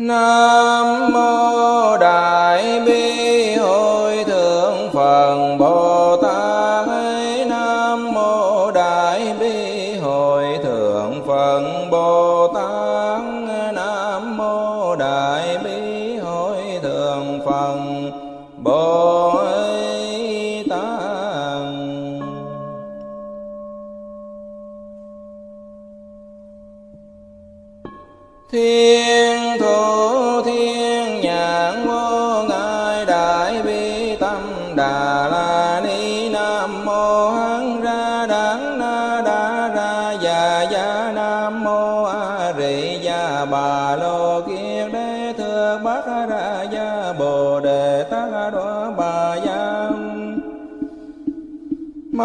Nam mô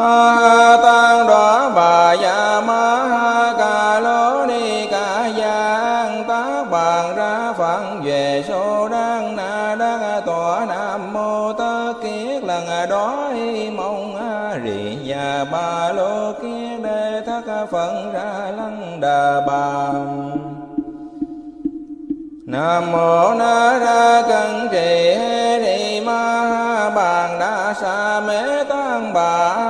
ma tan tăng bà ya dạ ma ha ca lô ni ca giang. Tác bàn ra phận về số đăng na đăng tọa nam mô tất kiết. Lần đó y mong a rì nhà ba lô kiết. Đề thất phận ra lăng đà bà Nam mô Na Ra Cân Trì Hê Ni Ma Ha Bàn Đa Sa Mê Tăng Bà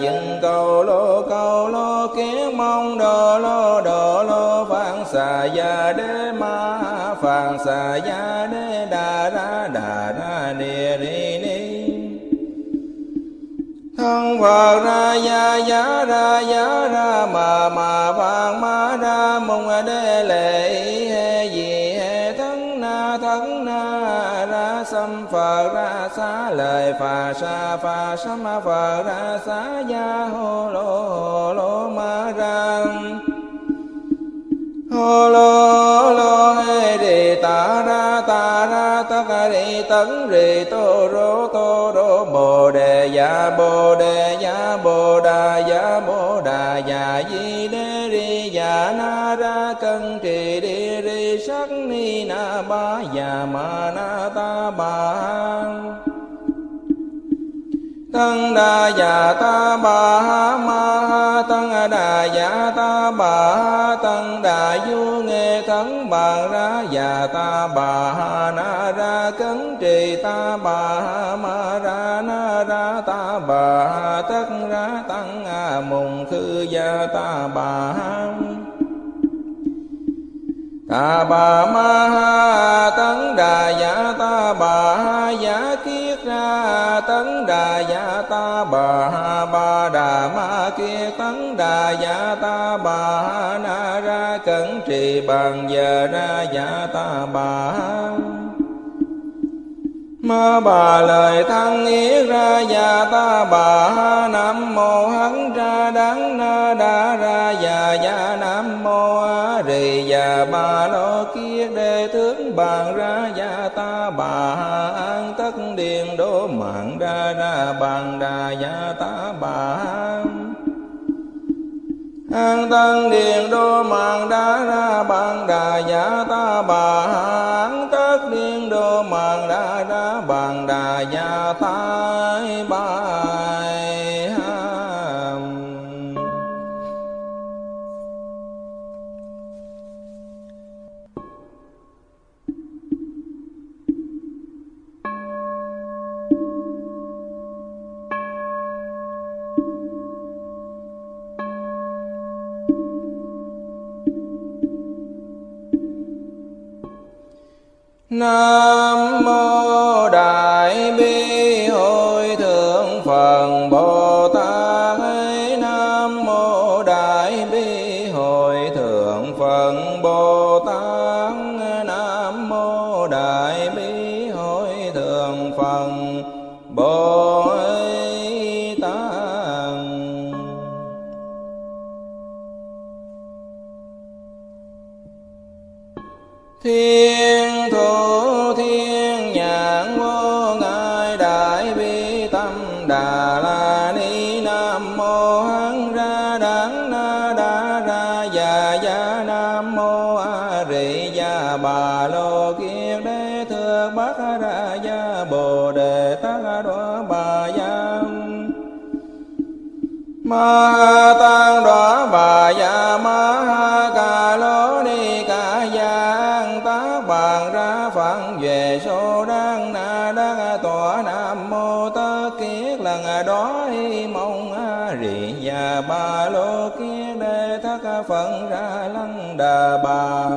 Rì Cầu Lô Cầu Lô, kiến Mong Đồ Lô Đồ Lô Phạn Xà Gia Đế Ma Phạn Xà Gia Đế Đà Ra Đà Ra ni Rì Ni. Thân phật ra gia gia ra gia ra, mà mà vàng ma ra, mùng đế lệ phà sa phà sa ma phật ra xá ya hô lô hô lô ma ra. Hô lô lô hê đề ta ra ta ra tất rì tấn rì tô rô tô rô bồ đề ya bồ đề ya bồ đà ya bồ đà ya di đê ri ya na ra cân trì đi ri sắc ni na ba ya ma na ta ba tăng đà già dạ ta bà ha ma ha tăng đà già dạ ta bà ha tăng đà du nghe thắng bà ra già ta bà ha na ra cấn trì ta bà ha ma ra na ra ta bà ha tất ra tăng a mùng khư gia ta bà ha ta bà ma ha tăng đà dạ ta bà ha giả ki tấn đà dạ ta bà ha ba đà ma kia tấn đà dạ ta bà ha na ra cẩn trì bằng giờ ra dạ ta bà ha Ma bà lời thăng ý ra già ta bà ha nam mô hắn ra đắng na đa ra già già nam mô a rì già bà lo kia đề tướng bàn ra già ta bà ha tất điền đô mạng đa đa bàn đà gia tá bà an tăng điền đô mạng đa đa bàn đà gia tá bà an tất điền đô mạng đa đa bàn đà gia tá Nam mô ma tăng đó bà gia ma ca lô ni ca giang tá bàn ra phận về số đang na đang tòa nam mô tơ kiết lần đó mong rì già ba lô kiết đề thất phận ra lăng đà bà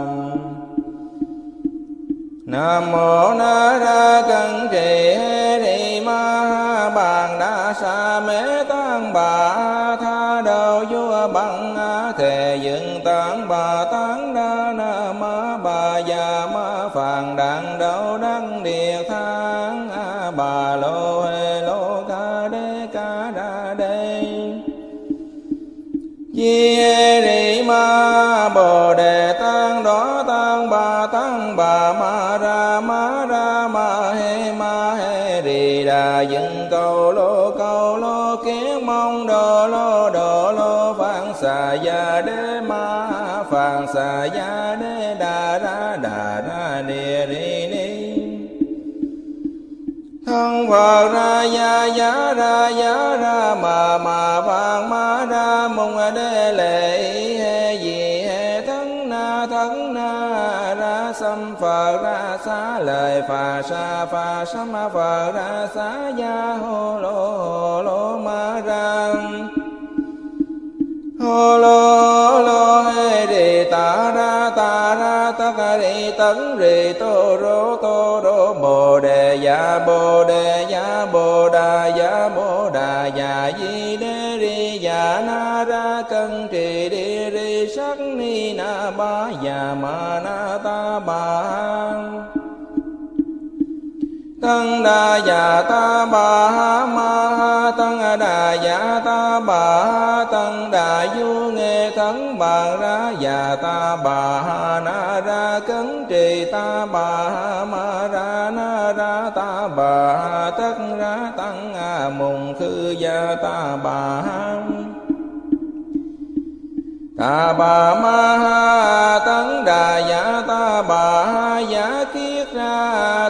nam mô na ra cân trì hê ni ma bàn đa sa mê tăng bà bà tán đa na ma bà già ma phàn đàng đạo đăng địa thang bà lô hê lô ca đê ca đa đê. Di ri ma bồ đề tăng đó tăng bà tăng bà ma ra ma ra ma he ma he đi đà dựng cầu lô cầu lô kiến mong đồ lô đồ lô phạn xà già đê phạn xà gia đê đà ra đà ra đề ri ni thân phật ra ya ya ra ya ra mà mà vàng ma ra mùng đế lệ he gì he thân na thân na ra sam phật ra xá lời phà sa phà sam phật ra xá ya hô lô hô lô ma răng hô lô lô hê đề ta ra ta ra ta ca rì tấn rì tô rô tô rô bồ đề ya bồ đề ya bồ đà ya bồ đà ya di đê ri ya na ra cân trì đi ri sắc ni na ba ya ma na ta ba tăng đà già ta bà ha ma ha tăng đà già ta bà ha tăng đà du nghe thắng bà ra già ta bà ha na ra cấn trì ta bà ha ma ra na ra ta bà ha tất ra tăng a mùng khư gia ta bà ha ta bà ma ha tăng đà dạ ta bà ha giả kia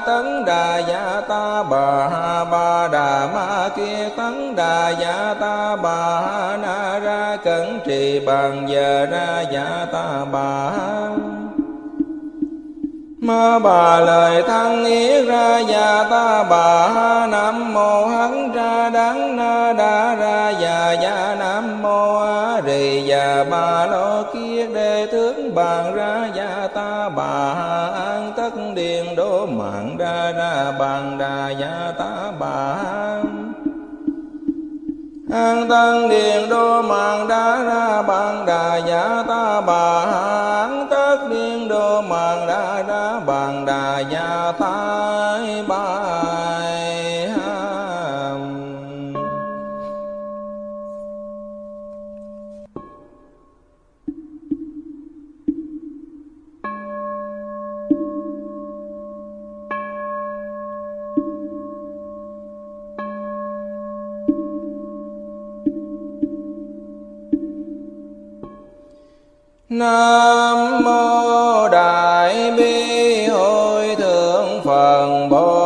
tấn đà dạ ta bà ha ba đà ma kia tấn đà dạ ta bà ha na ra cẩn trì bằng giờ ra dạ ta bà ha ma bà lời thăng ý ra già ta, bà ha nam mô hắn ra đắng na đa ra già già nam mô a rì, già bà lo kia đề tướng bàn ra già ta, bà ha an tất điền đô mạng ra ra bàn đà già ta, bà ha an tăng điện đô mạng đã ra bàn đà giả ta bà an tất điện đô mạng đã ra bàn đà giả ta bà Nam mô Đại Bi Hội Thượng Phật Bồ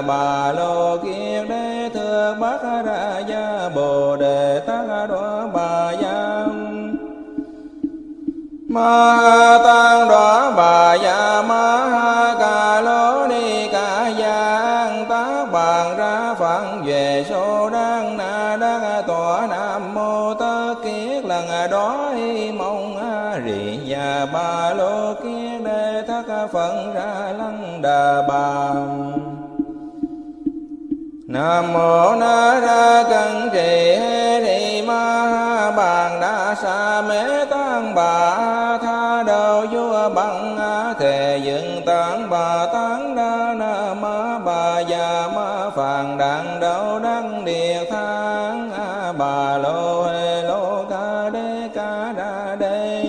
bà lô kiết đế thượng bát ra gia bồ đề tát đó bà gia ma tăng đó bà gia ma ca lô ni ca giang. Tá bàn ra phản về số đang na đang tòa nam mô tơ kiết. Lần đó mong a rì nhà bà lô kiết đề thất phận ra lăng đà bà nam mô na ra cân trì hê ni ma bàn đa sa mê tăng bà tha đầu vua bằng thề dựng tăng bà tăng đa na ma bà già ma phàn đàn đâu đăng địa thang bà lô hê lô ca đê ca đa đê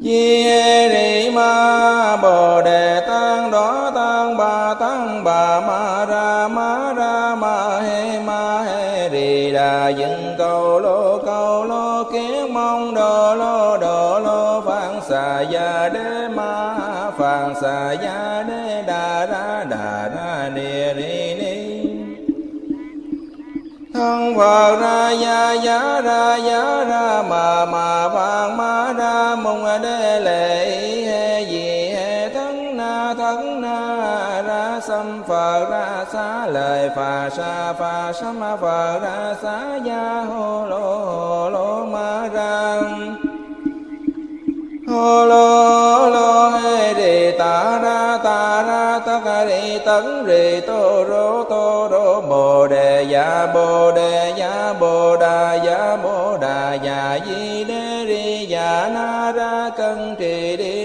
di ri ma bồ đề tăng đó tăng bà tăng bà ma đà dựng cầu lô cầu lô, kiến mong đồ lô đồ lô phạn xà gia đế ma phạn xà gia đế đà ra đà ra ni ni ni. Thân phật ra gia gia ra gia ra, mà mà vàng ma ra mùng đế lệ ra xá lời phà sa phà xám phà ra xá ya hô lô hô lô ma ra hô lô lô hê đi ta ra ta ra ta ca đi tấn rì, tô rô tô rô, bồ đề ya bồ đề ya bồ đà ya bồ đà ya di đê ri ya na ra cân trì đi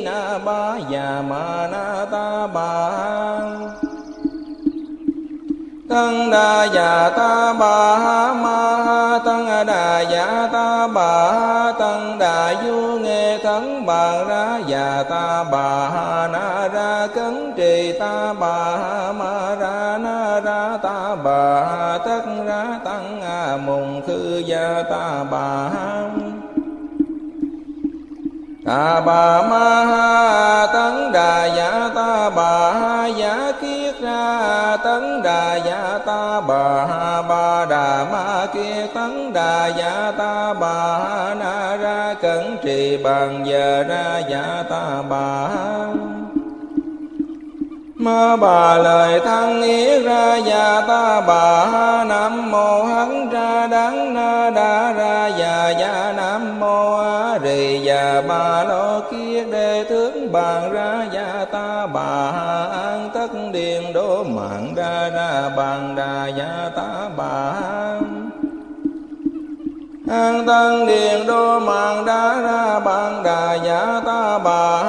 ni na ba ya ma na ta ba. Tăng đa già ta bà ma tăng đà già ta bà tăng đà du nghe thắng bà ra già ta bà na ra cấn trì ta bà ma ra na ra ta bà tất ra tăng a mùng khư gia ta bà a ta bà ma ha tấn đà dạ ta bà ha dạ kiết ra tấn đà dạ ta bà ha ba đà ma kia tấn đà dạ ta bà ha na ra cẩn trì bằng giờ ra dạ ta bà ha Ma bà lời thăng yết ra già ta bà ha nam mô hắn ra đắng na đa ra già già nam mô a rì già ba lo kia đề tướng bàn ra gia ta bà an tất điện đô mạng ra ra bàn đà gia ta bà an. Tăng điện đô mạng đa ra bàn đà giả ta bà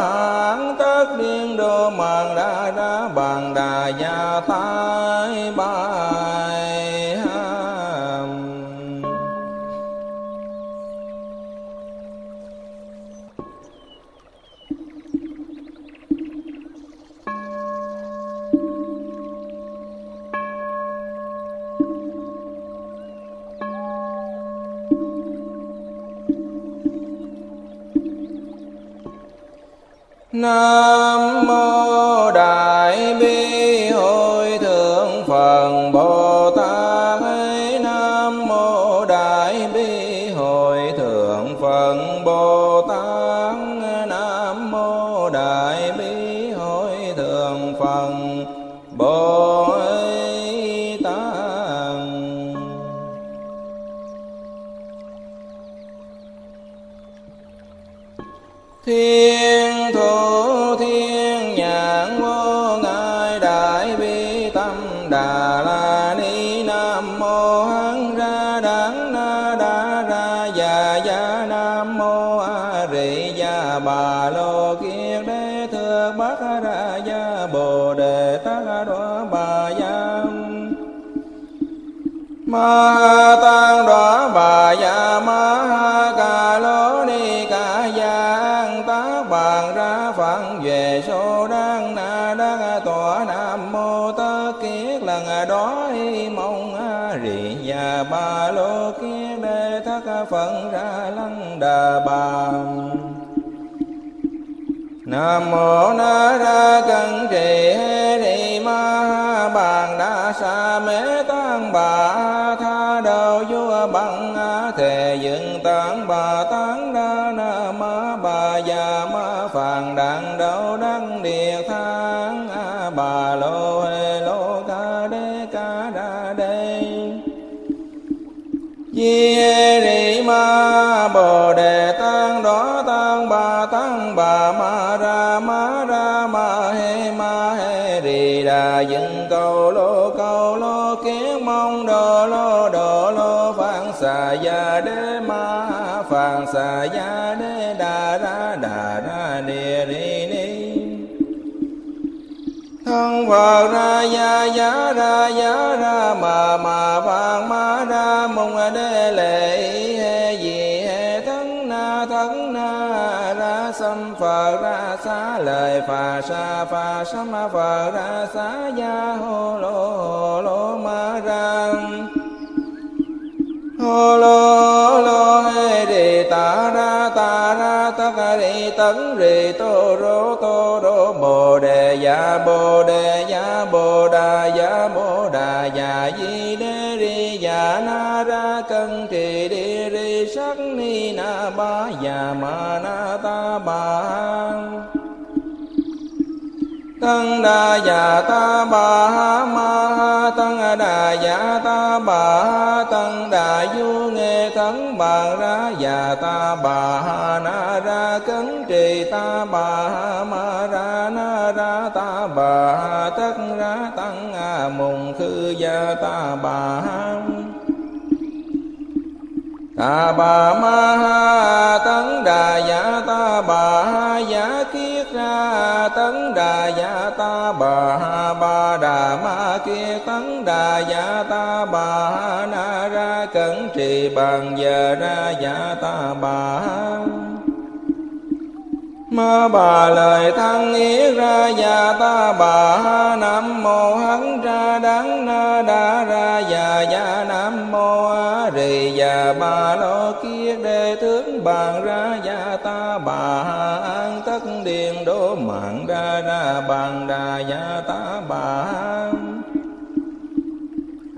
an tất điện đô mạng đa ra bàn đà giả ta bà Nam mô Đại bi hội thượng Phật Bồ đà la ni nam mô hán ra đắng na đa ra già già nam mô a rị gia bà lô kiết đế thượng bát ra gia bồ đề tát đó bà gia ma tăng đó bà ya ma ha ca lô ni ca ya an tá bàn ra phạn về số đói đó mong a rì nhà ba lô kiết đề thất à, phận ra lăng đà bà Nam mô Na Ra Cân Trì Hê Rì Ma Bàn Đa Sa mê Tăng Bà Tha Đầu Vua Bằng à, Thề Dựng Tán Bà Tán Đa Na Ma Bà Già Ma Phàn Đàn Đầu Đăng Địa tha Di ri ma bồ đề tăng đó tăng bà tăng bà ma ra ma ra ma he ma he rì đà dựng cầu lô cầu lô kiến mong đồ lô đồ lô phạn xà gia đế ma phạn xà gia đế đà ra đà ra ni ri thân phật ra ya ya ra ya ra, mà mà phạn ma ra, mong đê lệ he gì he thân na thân na, ra sam phật ra xá lời phà sa, phà sam phật ra xá ya hô lô hô lô ma ra hô lô lô hê đề ta ra ta ra ta ca đi tấn rì tô rô tô rô bồ đề dạ bồ đề dạ bồ đà dạ bồ đà dạ di đê ri dạ na, ra, cân trì đi ri sắc, ni, na, ba dạ ma, na, ta ba tăng đa dạ ta bà ha ma ha tăng đà dạ ta bà ha tăng đà du nghe thắng bà ra dạ ta bà ha na ra cấn trì ta bà ha ma ra na ra ta bà ha tất ra tăng a mùng khư gia ta bà ha ta bà ma ha tăng đà dạ ta bà ha giả kia tấn đà dạ ta bà ha ba đà ma kia tấn đà dạ ta bà ha na ra cẩn trì bằng giờ ra dạ ta bà ha Ma bà lời thăng yết ra già ta bà ha nam mô, hắn ra đắng na đa ra già già nam mô a rì già bà lo kia đề tướng bàn ra già ta bà ha an tất điện đô mạng ra ra bàn đà già ta bà ha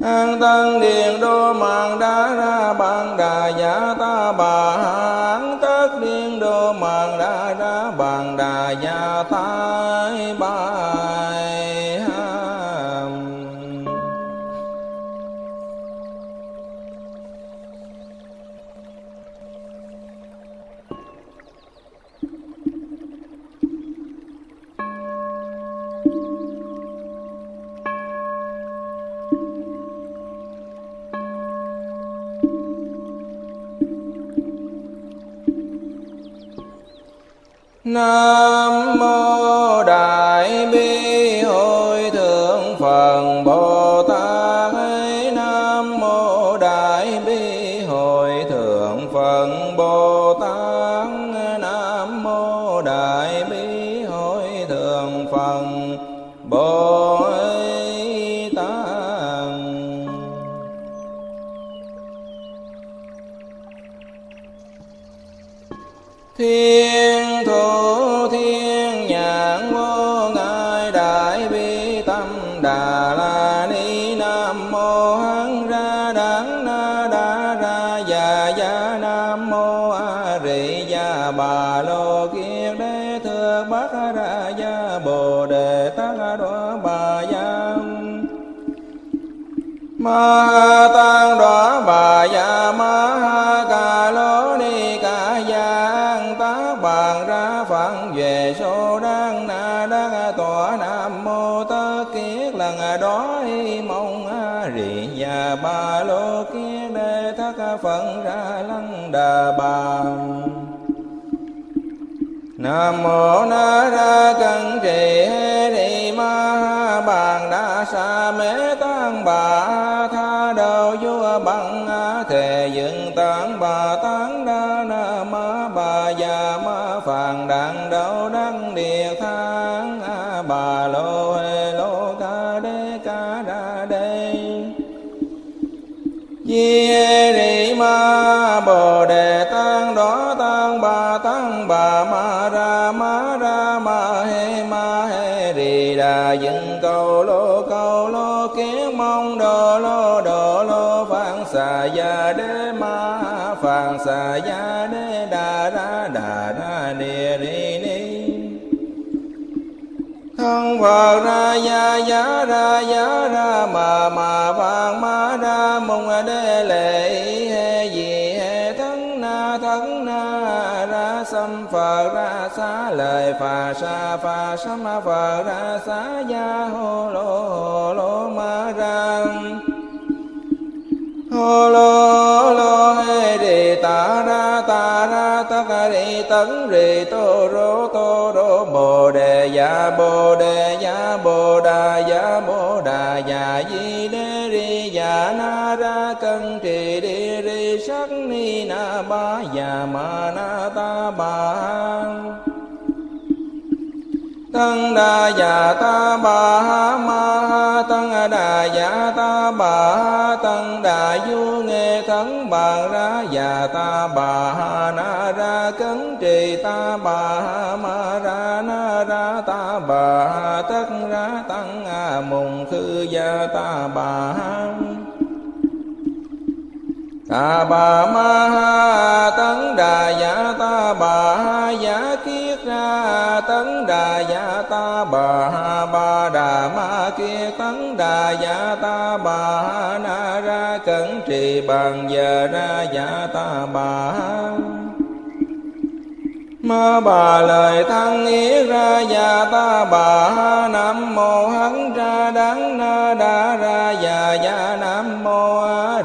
an tân điền đô mạng đa ra bàn đà giả ta bà an tất điện đô mạng đa ra bàn đà giả thái bài Nam mô Đại Bi Hội Thượng Phật Bồ ma tăng đoá bà gia ma ha ca lô ni ca giang tá bàn ra phận về số đang na đang tòa nam mô tơ kiết lần đói mong a rì nhà ba lô kiết đề thất phận ra lăng đà bà Nam mô Na Ra cần Trì Hê Đi Ma Bàn Đa Sa Mê Tăng Bà Tha Đầu Vua Bằng Thề Dựng Tăng Bà Tăng Đa Na Ma Bà Già Ma Phàn Đàn Đầu Đăng Địa Thang A Bà Lô Hê Lô Ca Đê Ca Đa Đê. Di Rị Ma Bồ Đề Tăng Đó Tăng Bà Tăng Bà Ma Ra Ma Đà Dừng Cầu Lô Cầu Lô Kiến Mong Đồ Lô Đồ Lô Phạn Xà Gia Đế Ma Phạn Xà Gia Đế Đà Ra Đà Ra ni ni Ni. Thân phật ra gia, giá ra giá ra, mà mà vàng ma ra mùng đế lệ na ra phật ra xá lời phà sa phà sam phật ra xá gia hô lô hô lô ma ra hô lô lô hê đi ta ra ta ra ta ca đi tấn rì tô rô tô rô bồ đề ya bồ đề ya bồ đà ya bồ đà ya di đê ri ya na ra cân trì ba ya ma na ta ba tăng đa già ta bà ma tăng đà già ta bà tăng đà du nghe thắng bà ra già ta bà na ra cấn trì ta bà ma ra na ra ta bà tất ra tăng a mùng khư gia ta bà a ta bà ma ha tấn đà dạ ta bà ha dạ kiết ra tấn đà dạ ta bà ha ba đà ma kia tấn đà dạ ta bà ha na ra cẩn trì bằng giờ ra dạ ta bà ha ma bà lời thăng ý ra già ta bà ha nam mô hắn ra đắng na đa ra già già nam mô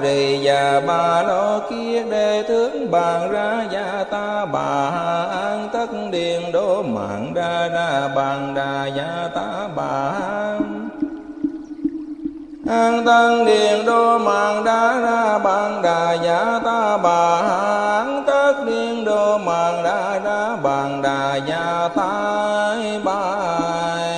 a rì ba lo kia đề tướng bàn ra gia ta bà an tất điện đô mạng ra ra bàn đà gia ta bà an. Tân điện đô mạng đa ra bàn đà giả ta bà an tất điện đô mạng đa ra bàn đà giả ta bài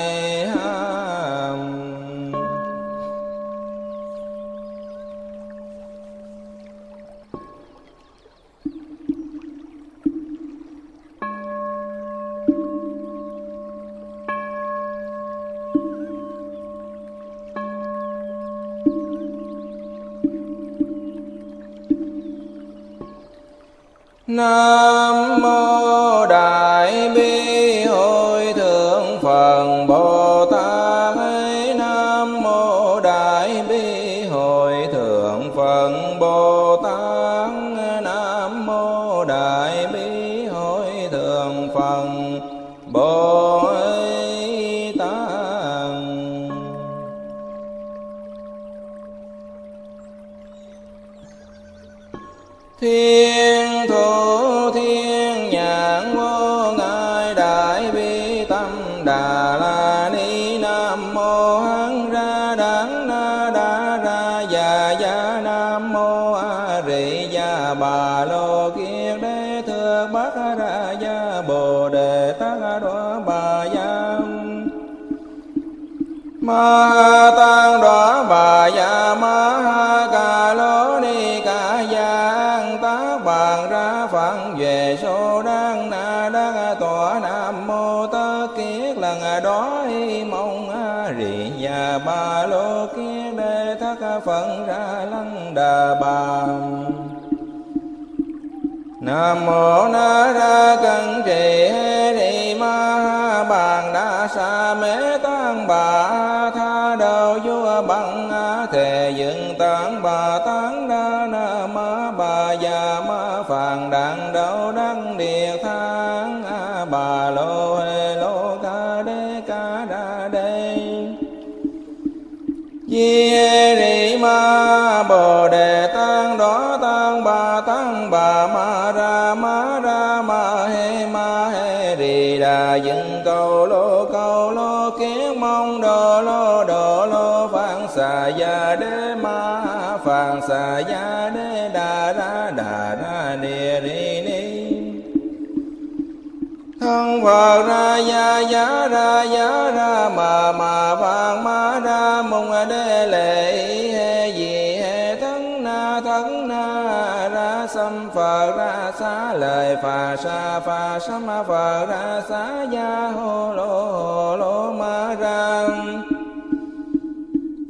Nam mô Đại Bi Hội Thượng Phật Bồ ma tăng đoá bà dạ ma ha ca lô ni ca giang tác bàn ra phận về số đang na đang tòa nam mô tơ kiết lần đó mong a rì nhà ba lô kiết đề thất phận ra lăng đà bà Nam mô Na Ra Cân Trì Hê ni Ma Ha Bàn Đa Sa Mê Tăng Bà, Tha Đầu Vua Bằng Thề Dựng Tăng Bà Tăng Đa Na Ma Bà Già Ma Phàn Đặng Đậu Đăng Địa Thang A Bà Lô Hê Lô Ca Đê Ca Đa Đê. Chia Rì Ma Bồ Đề Đà dựng Cầu Lô Cầu Lô, kiến Mong Đồ Lô Đồ Lô Phạn Xà Gia đế Ma Phạn Xà Gia đế Đà Ra Đà Ra ni ni Ni. Thân phật ra gia gia ra gia ra, mà mà phạn ma ra, mong đế lệ ra phật ra xá lời phà sa phà sa ma phật ra xá ya hô lô hô lô ma ra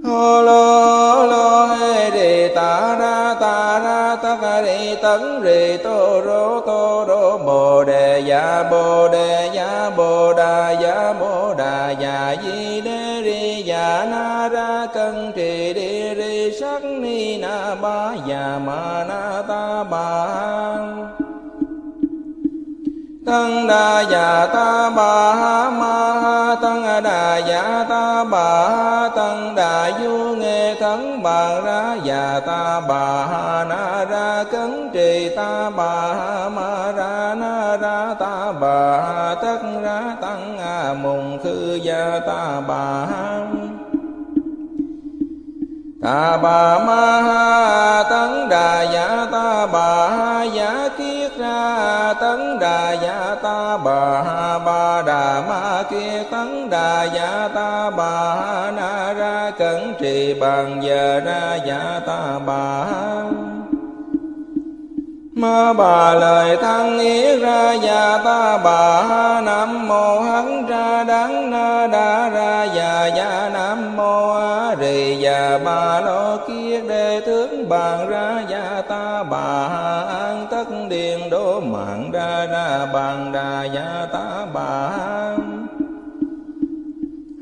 hô lô lô hê đi ta ra ta ra ta ca đi tấn rì tô rô tô rô bồ đề ya bồ đề ya bồ đà ya bồ đà ya di đê ri ya na ra cân trì đi ni ba ya ma na ta ba tăng đa già ta bà ma tăng đà già ta bà tăng đà du nghe thắng bà ra già ta bà na ra cấn trì ta bà ma ra na ra ta bà tất ra tăng a mùng khư gia ta bà ta bà ma ha tấn đà dạ ta bà ha dạ kiết ra tấn đà dạ ta bà ha ba đà ma kia tấn đà dạ ta bà ha na ra cẩn trì bằng giờ ra dạ ta bà ha ma bà lời thăng ý ra già, ta bà ha nam mô hắn ra đắng na đa ra già già nam mô a rì, già bà lo kia đề tướng bàn ra già, ta bà ha an tất điện đô mạng ra ra bàn đà già, ta bà ha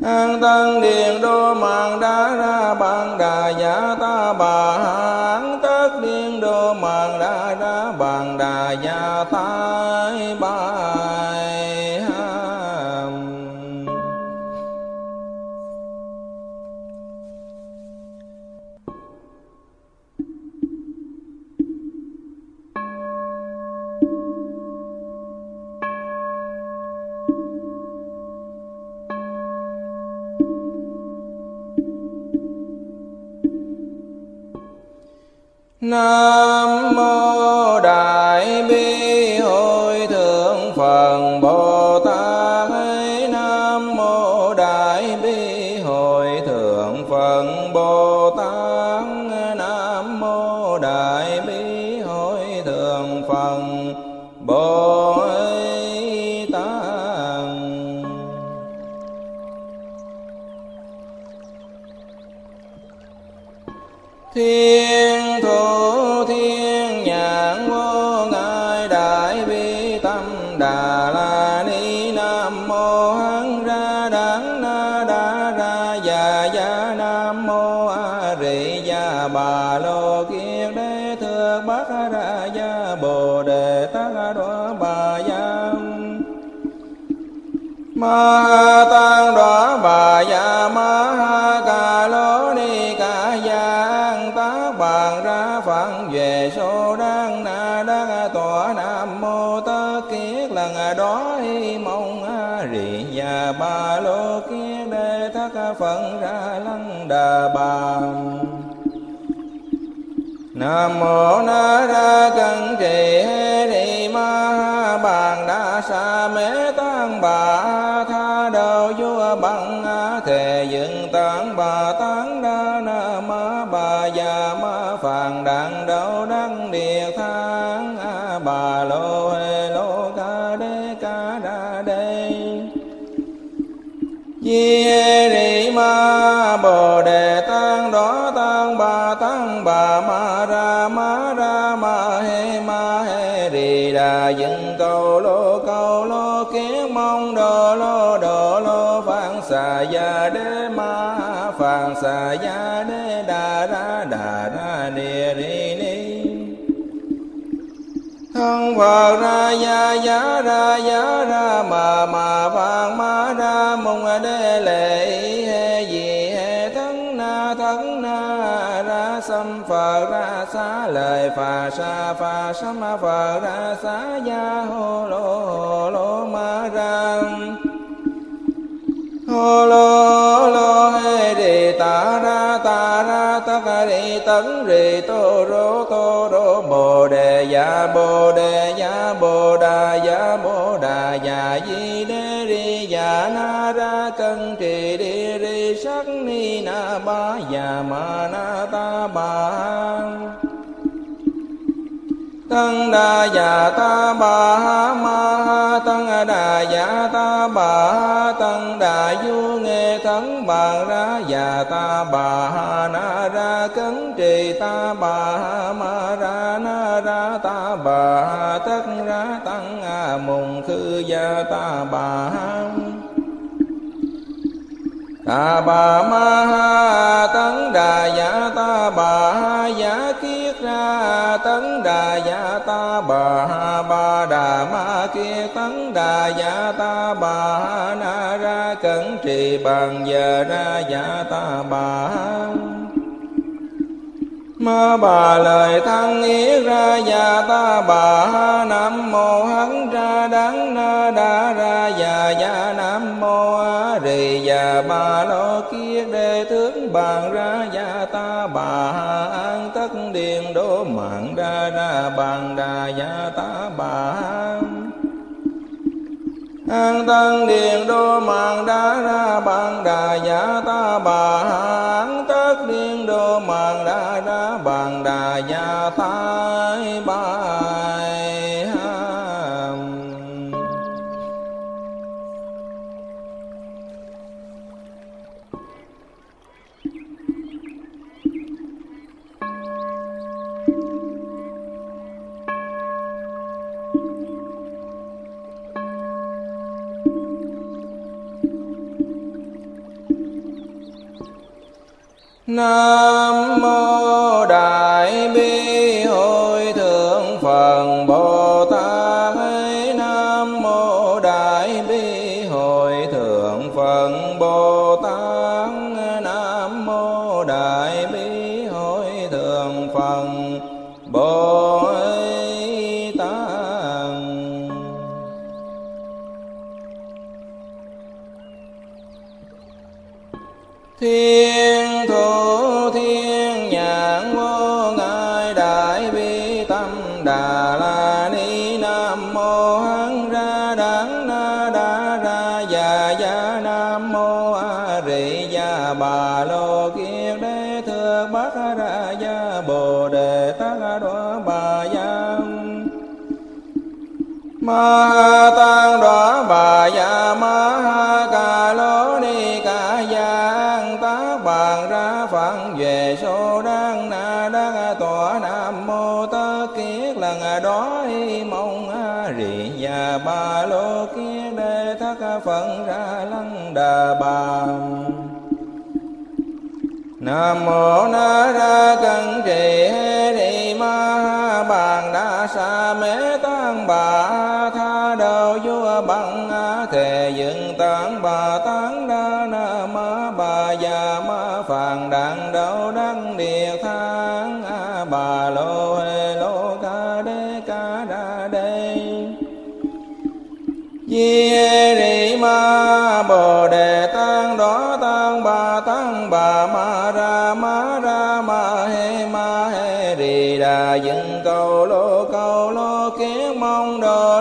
an tăng điện đô mạng đa ra bàn đà giả ta bà an tất điện đô mạng đa ra bàn đà giả ta bài. Nam mô Đại Bi Hội Thượng Phật Bồ ma tăng đó bà già ma ha ca lô ni ca giang tá bàn ra phận về số đang na đang tòa nam mô tơ kiết lần đó hi mong a rì nhà ba lô kiết đề thất phận ra lăng đà bà Nam mô Na Ra cần Trì Hê Ni Ma Ha Bàn Đa Sa Mê Tăng Bà Tha Đầu Vua Bằng A Thề Dựng Tăng Bà Tăng Đa Na Ma Bà Già Ma Phàn đàng Đầu Đăng Địa Thang A Bà Lô Hê Lô Ca Đê Ca Đa Đê. Chi hê ma bồ đề tăng đó tăng bà tăng bà ma đà dựng cầu lô cầu lô, kiến mong đồ lô đồ lô phạn xà gia đế ma phạn xà gia đế đà ra đà ra ni rì ni. Thân phật ra gia gia ra gia ra, mà mà vàng ma ra mùng đế lệ tấn na ra sam phật ra xá lời, phà sa phà sam phật ra xá ya hô lô hô lô ma ra hô lô lô hê đi ta ra ta ra ta ca đi tấn rì tô rô tô rô bồ đề ya bồ đề ya bồ đà ya bồ đà ya di đê ri ya na ra cân trì đi ba ya ma na ta ba tăng đa già ta bà ma tăng đà già ta bà tăng đà du nghe thắng bàn ra già ta bà na ra cấn trì ta bà ma ra na ra ta bà tất ra tăng a mùng khư gia ta bà a bà ma ha tấn đà dạ ta, bà ha dạ kiết ra tấn đà dạ ta, bà ha ba đà ma kia tấn đà dạ ta, bà ha na ra cẩn trì bằng giờ ra dạ ta, bà ha ma bà lời thăng ý ra già ta bà ha nam mô hắn ra đắng na đa ra già già nam mô a rì già, bà lo kia đề tướng bàn ra già ta bà ha an tất điện đô mạng ra ra bàn đà già ta bà ha an tân điện đô mạng đã ra bàn đà giả ta bà an tất điện đô mạng đã ra bàn đà giả ta bài. Nam mô Đại Bi Hội Thượng Phật Bồ ma tan tăng bà ya ma ha ca lô ni ca giang tá bàn ra phản về số đang na đang tòa nam mô tất kiết lần đó y mong a rì nhà ba lô kia đề thất phận ra lăng đà bà Nam mô Na Ra cần Trì Hê ni Ma Ha Bàn Đa Sa Mê Tăng Bà Tha Vua Bằng à, Thề Dựng Tăng Bà Tăng Đa, Na Ma Bà Già Ma Phàn Đàn đạo Đăng Địa Thang A à, Bà Lô Hê Lô Ca Đê Ca Đa Đê. Di Rị Ma Bồ Đề Tăng Đó Tăng Bà Tăng Bà Ma Ra Ma Ra Ma Hê Ma Hê Rì Đà. Dựng Cầu Lô Cầu Lô kiến Mong Đồ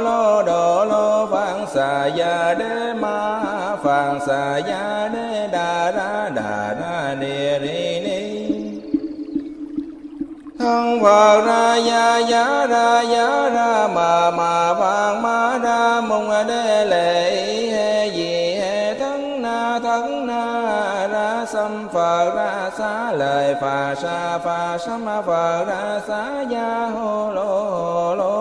Gia Đế Ma Phạn Xà Gia Đế Đà Ra Đà Ra ni ri Ni. Thân phật ra ya ya ra ya ra, mà mà vàng ma ra mong đê lệ he gì he thân na thân na, ra xâm phật ra xá lời phà, sa phà sa phật ra xá ya hô lô hô lô.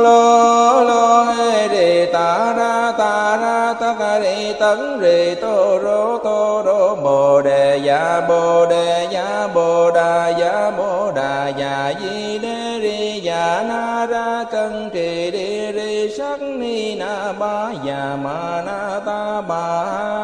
Lô lô hê rì ta ra ta ra, ta ca rì tấn rì, tô rô tô rô, bồ đề ya bồ đề ya bồ đà ya bồ đà ya di đê ri ya na ra, cân trì đi ri, sắc ni na ba ya ma na ta ba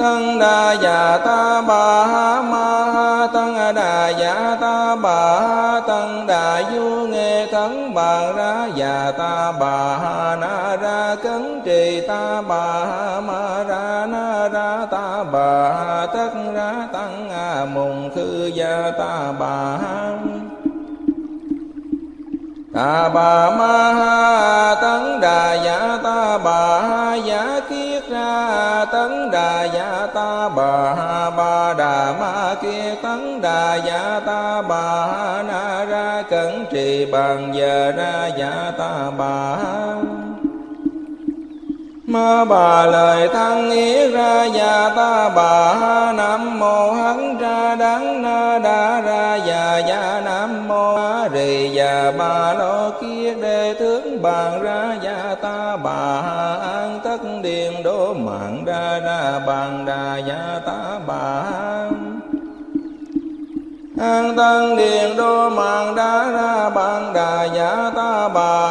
tăng đà già dạ ta bà ha ma ha tăng đà già dạ ta bà ha tăng đà du nghe thắng bà ra già ta bà ha na ra cấn trì ta bà ha ma ra na ra ta bà ha tất ra tăng a mùng khư gia ta bà ha ta bà ma ha tăng đà dạ ta bà ha giả kia tấn đà dạ ta bà ha ba đà ma kia tấn đà dạ ta bà ha na ra cẩn trì bằng giờ ra dạ ta bà ha Ma bà lời thăng ý ra già ta bà ha nam mô hắn ra đắng na đa ra già già nam mô a rì già bà lo kia đề tướng bàn ra già ta bà ha an tất điện đô mạng ra ra bàn đà già ta bà ha an tân điện đô mạng đa ra bằng đà giả ta bà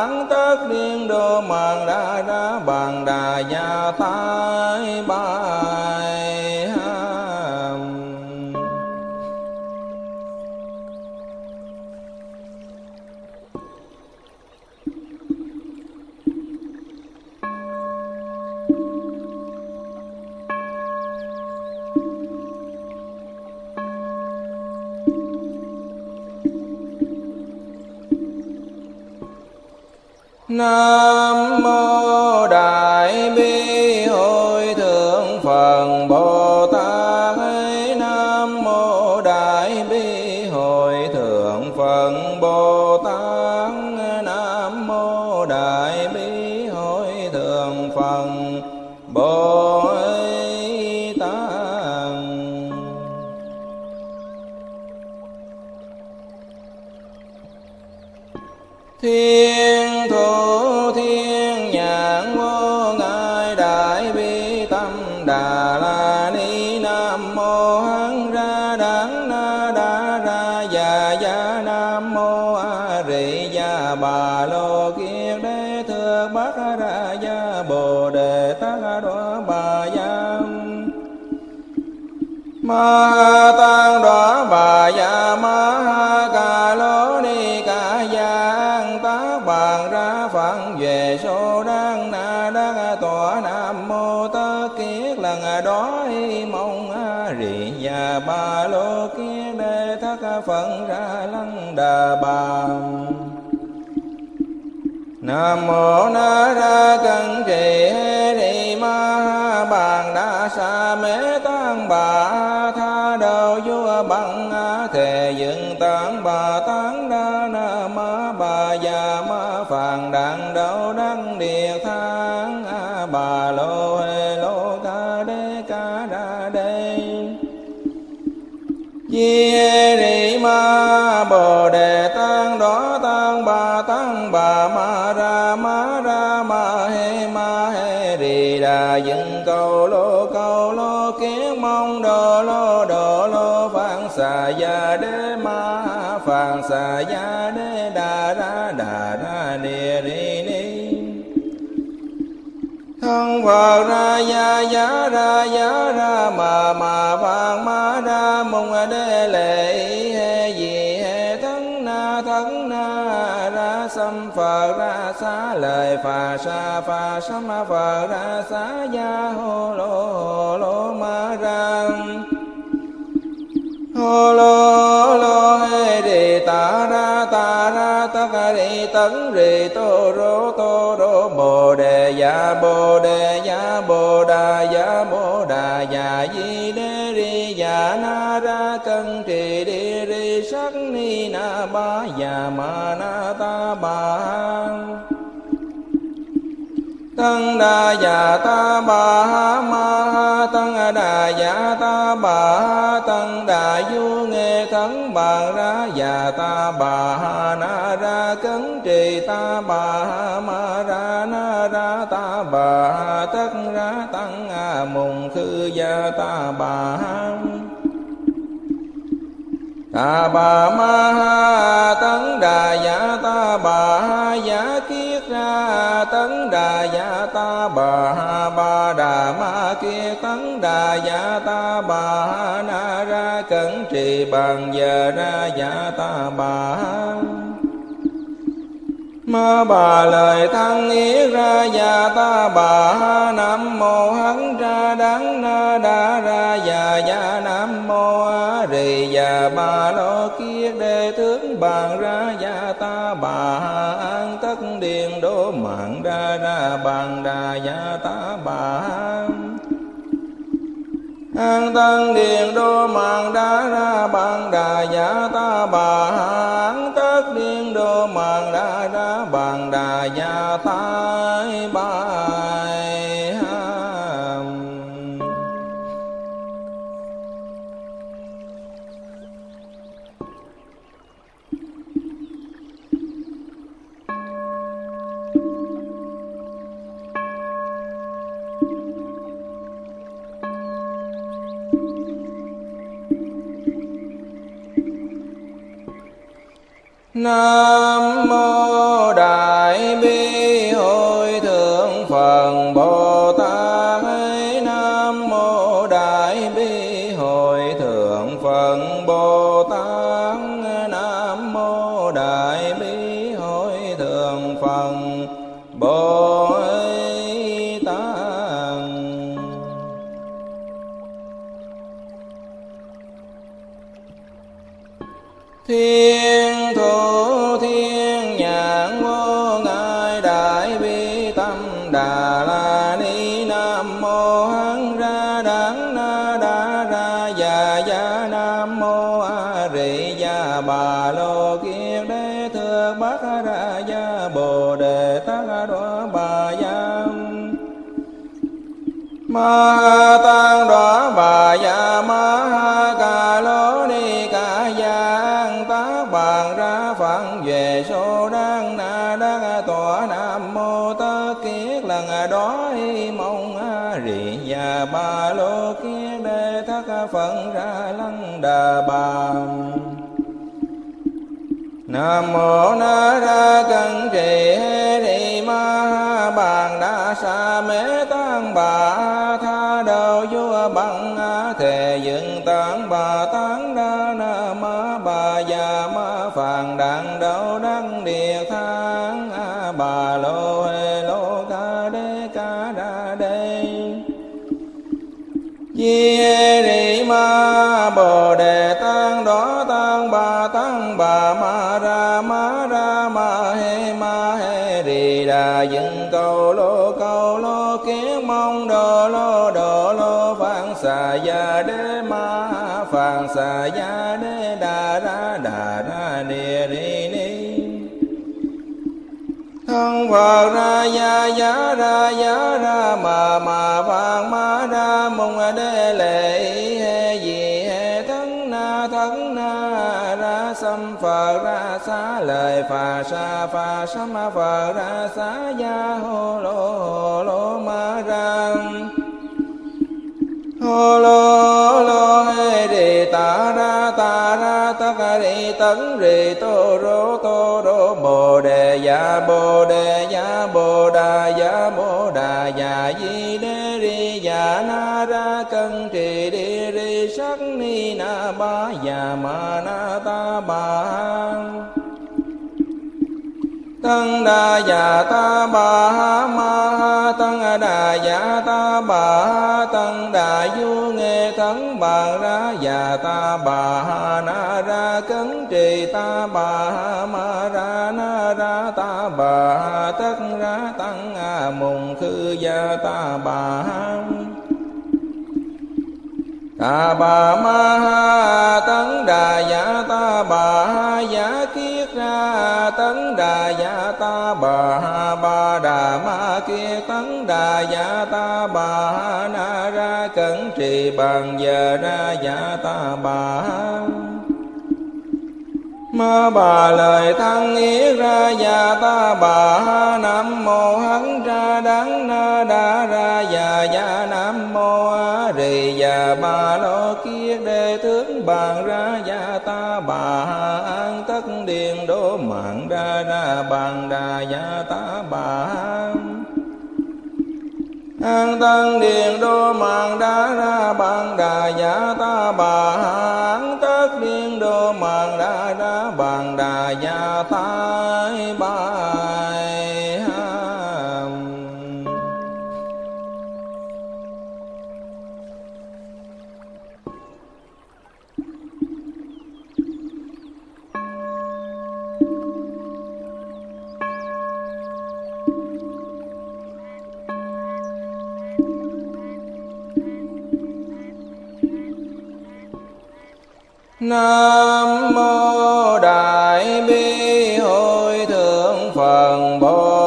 an tất điện đô mạng đa ra bằng đà giả ta bài. Nam mô Đại Bi Hội Thượng Phật Bồ bà lô kiết đế thượng bát ra gia bồ đề tát đoá bà giang ma tăng đoá bà gia ma ha ca lô ni ca giang tác bàn ra phận về số đang na đang tòa nam mô tơ kiết lần đó mong a rì nhà bà lô kiết đế thất phận ra lăng đà bà Nam mô Na Ra Cân Trì Hê Rì Ma Ha Bàn Đa Sa Mê Tăng Bà Tha Đầu Vua Bằng A Thề Dựng Tăng Bà Tăng Đa Na Ma Bà Già Ma Phàn Đặng Đậu Đăng địa Thang A Bà Lô Hê Lô Ca Đê Ca Đa Đê Di Rị Ma Bồ Đề Dựng Cầu Lô Cầu Lô, Kiến Mong Đồ Lô Đồ Lô Phạn Xà Gia Đế Ma Phạn Xà Gia Đế Đà Ra Đà Ra Địa Rì Ni. Thân phật ra ya ya ra ya ra, mà mà phạn ma ra, mong đê lệ phà sa phà sa phà ra xá ya hô lô hô lô ma ra. Hô lô lô hê rì ta ra ta ra ta ca rì tấn rì tô rô tô rô bồ đề ya bồ đề đa đà ta bà ha ma ha tăng đà dạ ta bà ha tăng đà du nghe thắng bà ra dạ ta bà ha na ra cấn trì ta bà ha ma ra na ra ta bà ha tất ra tăng a mùng khư gia ta bà ha ta bà ma ha tấn đà dạ ta bà ha giả kia tấn đà dạ ta bà ha ba đà ma kia tấn đà dạ ta bà ha na ra cẩn trì bằng giờ ra dạ ta bà ha ma bà lời thăng ý ra già ta bà ha nam mô hắn ra đắng na đa ra già già nam mô a rì già bà lo kia đề tướng bàn ra già ta bà ha an tất điện đô mạng ra ra bàn đà già ta bà ha an tăng điện đô mạng đa ra bằng đà giả ta bà an tất điện đô mạng đa ra bằng đà giả ta bài. Nam mô Đại Bi hồi Thượng Phật. Ma tăng đó bà dạ ma ha ca lô ni ca giang tá bàn ra phản về số đang na đang tòa nam mô tơ kiết lần đó mong a rì già ba lô kiết đề thất phận ra lăng đà bà. Nam mô Na Ra Cân Trì Hê ni Ma Bàn Đa Sa Mê Tăng Bà Vua Bằng A Thề Dựng Tán Bà Tán Đa Na Ma, Bà Già Ma Phàn Đàn đạo Đăng Địa Thang A Bà Lô Hê Lô Ca Đê Ca Đa Đê. Di Ri Ma, Bồ Đề Tăng Đó Tăng Bà Tăng Bà Ma Ra Ma Ra Ma He Ma He rì Đà dựng Cầu Lô Xà Gia Đế Ma Phạn Xà Gia Đế Đà Ra Đà Ra ni Ri Ni. Thân phật ra ya ya ra ya ra mà mà vàng ma ra mong đế lệ he gì he thân na thân na ra xâm phật ra xá lời phà sa phà sâm phật ra xá ya hô lô hô lô ma ra hô lô lô hê đề ta ra ta ra ta ca đi tấn rì, tô rô tô rô, bồ đề ya bồ đề ya bồ đà ya bồ đà ya di đê ri ya na ra cân trì đi ri sắc ni na ba ya ma na ta ba tăng đa già ta bà ha ma ha tăng đà già ta bà ha tăng đà du nghe thắng bà ra già ta bà ha na ra cấn trì ta bà ha ma ra na ra ta bà ha tất ra tăng a mùng khư gia ta bà ha ta bà ma ha tăng đà ya ta bà ha ya kiết tấn đà dạ ta bà ha ba đà ma kia. Tấn đà dạ ta bà ha na ra cẩn trì bằng giờ ra dạ ta bà ha. Ma bà lời thăng ý ra già, ta bà ha nam mô, hắn ra đắng na đa ra già già nam mô a rì già bà lo kia đề tướng bàn ra già, ta bà ha an tất điền đố mạng ra ra bàn đà già, ta bà ha an tân điện đô mạng đa ra bằng đà giả ta bà an tất điện đô mạng đa ra bằng đà giả ta bài Nam mô Đại Bi Hội Thượng Phật Bồ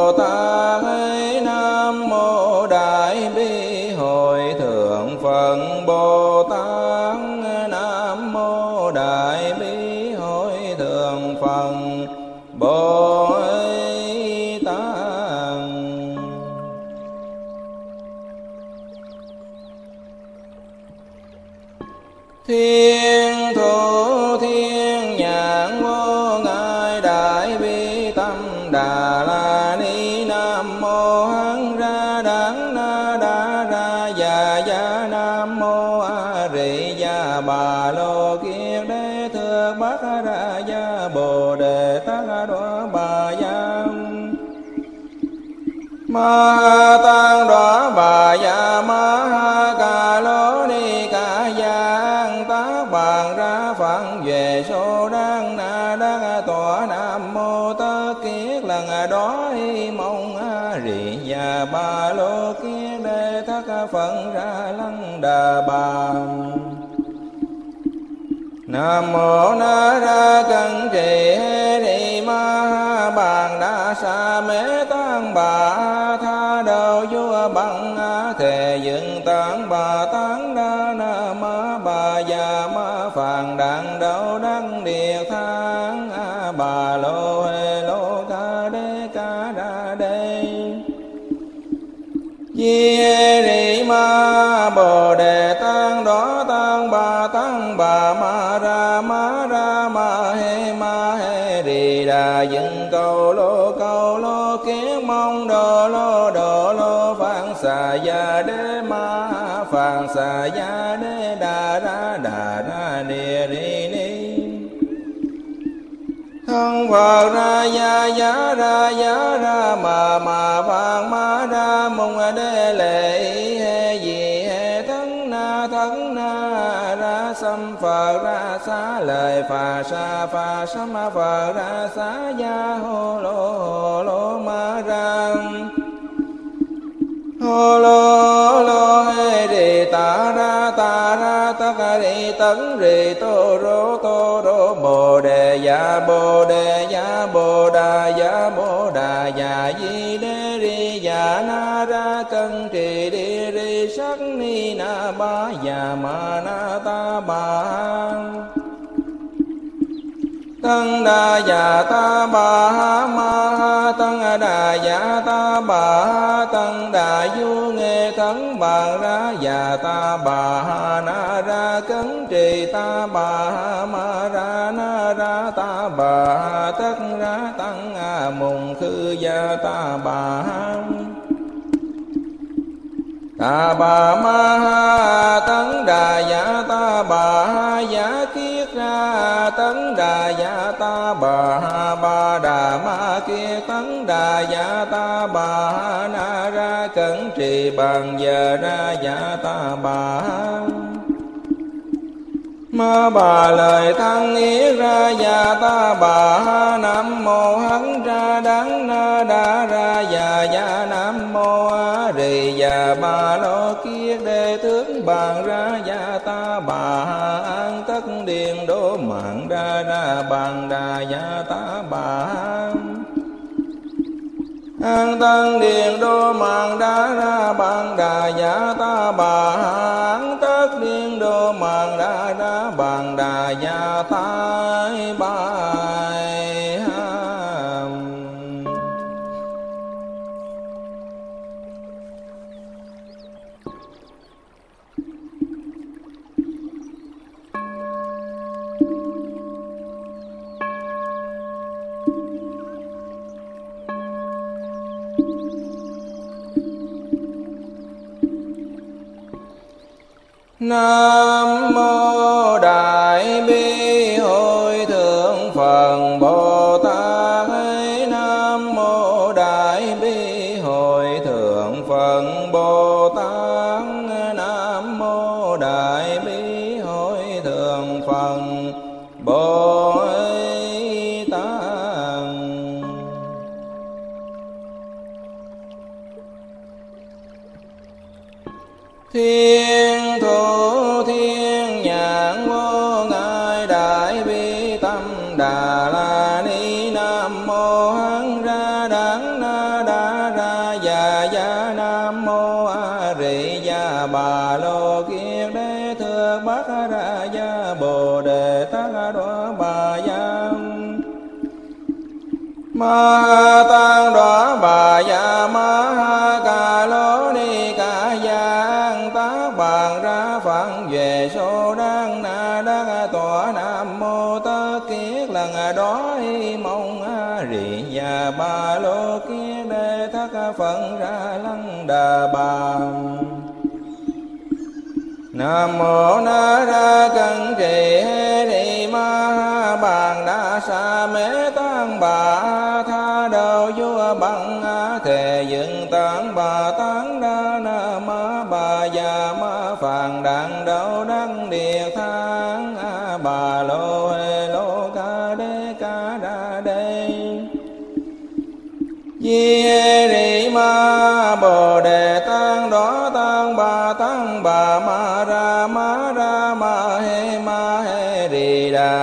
ma tăng đoá bà dạ ma ha ca lô ni ca giang tác bàn ra phận về số đang na đang tòa nam mô ta kiết lần đó mong a rì nhà ba lô kiết đề thất phận ra lăng đà bà nam mô na ra cân trì ni ma bàn đa sa mê tăng bà dựng cầu lô cầu lô, kiến mong đồ lô đồ lô phạn xà gia đế ma phạn xà gia đế đà ra đà ra ni ni ni. Thân phật ra ya ya ra ya ra, mà mà vàng ma ra mùng đế lệ xăm ra xá lời phà sa phà sa ma phật ra xá gia hô lô hô lô ma ra hô lô lô hê rì ta ra ta ra ta ca rì tấn rì tô rô tô rô bồ đề ya bồ đề ya bồ đà ya bồ đà ya di đê ri ya na ra cân trì đi ba và ma na ta ba tăng đa già ta bà ma tăng đà già ta bà tăng đà du nghe thắng bà ra già ta bà na ra cấn trì ta bà ma ra na ra ta bà tất ra tăng a mùng khư gia ta bà ta bà ma ha tấn đà dạ ta bà ha giả kiết ra tấn đà dạ ta bà ha ba đà ma kia tấn đà dạ ta bà ha na ra cẩn trì bằng giờ ra dạ ta bà ha ma bà lời thăng ý ra già ta bà ha nam mô hắn ra đắng na đa ra già già nam mô a rì già bà lo kia đề tướng bàn ra già ta bà ha an tất điện đô mạng ra ra bàn đà già ta bà ha an tăng điện đô mạng đã ra bạn đà giả ta bà an tất điện đô mạng đã ra bạn đà giả ta bài. Nam mô Đại Bi Hội Thượng Phật Bồ ma tăng đó bà già ma ca lô ni ca giang tác bàn ra phận về số đang na đang tòa nam mô tơ kiết lần đó mong a rì già ba lô kiết đề thất phận ra lăng đà bà nam mô na ra cân trì ni ma bàn đa sa mê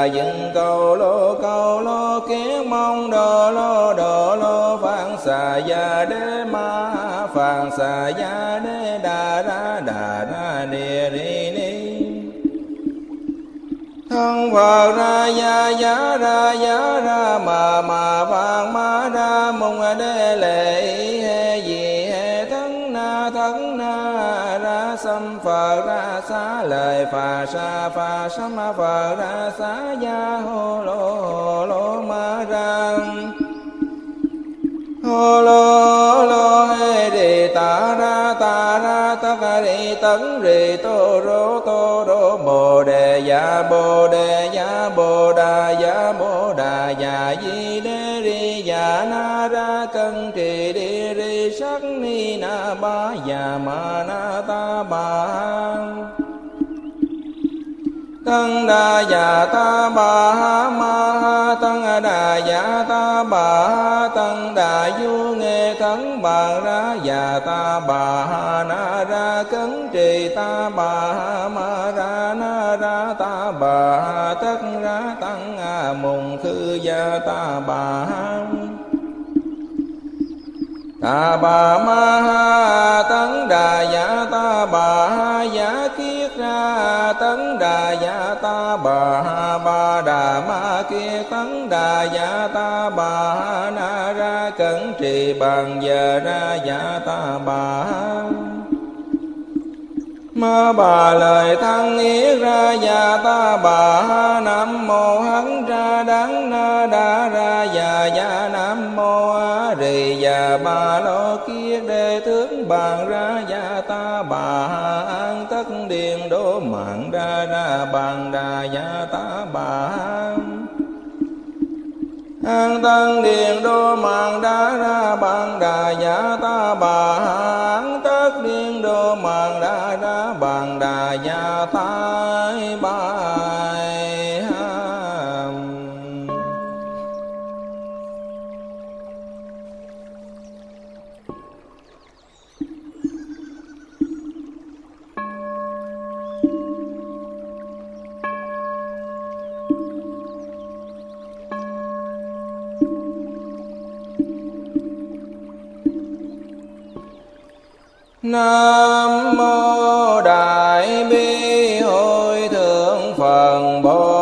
đà dựng cầu lô cầu lô, kiến mong đồ lô đồ lô phạn xà gia đế ma phạn xà gia đế đà ra đà ra ni ri ni. Thân phật ra ya ya ra ya ra, mà mà vàng ma ra, mùng đế xá lời phà sa phà sam phà ra xá ya hô lô hô lô ma ra. Hô lô lô hê đi ta ra ta ra ta ca đi tấn rì tô rô tô rô. Bồ đề ya bồ đề ya bồ đà ya bồ đà ya di đê ri ya na ra cân trì đi ri, sắc ni na ba ya ma na ta ba tăng đa già ta bà ha ma ha tăng đà già ta bà ha tăng đà du nghe khấn bà ra già ta bà ha na ra cấn trì ta bà ha ma ra na ra ta bà ha tất ra tăng a mùng khư gia ta bà ha ta bà ma ha tăng đà dạ ta bà ha giả kia tấn đà dạ ta bà ha ba đà ma kia tấn đà dạ ta bà ha na ra cẩn trì bằng giờ ra dạ ta bà ha ma bà lời thăng ý ra già ta bà ha nam mô hắn ra đắng na đa ra già già nam mô a rì già bà lo kia đề tướng bàn ra già ta bà ha an tất điền đô mạng ra ra bàn đà già ta bà ha an tân điền đô mạng đa ra bàn đà giả ta bà an tất điện đô mạng đa ra bàn đà giả ta bà. Nam mô Đại Bi Hội Thượng Phật Bồ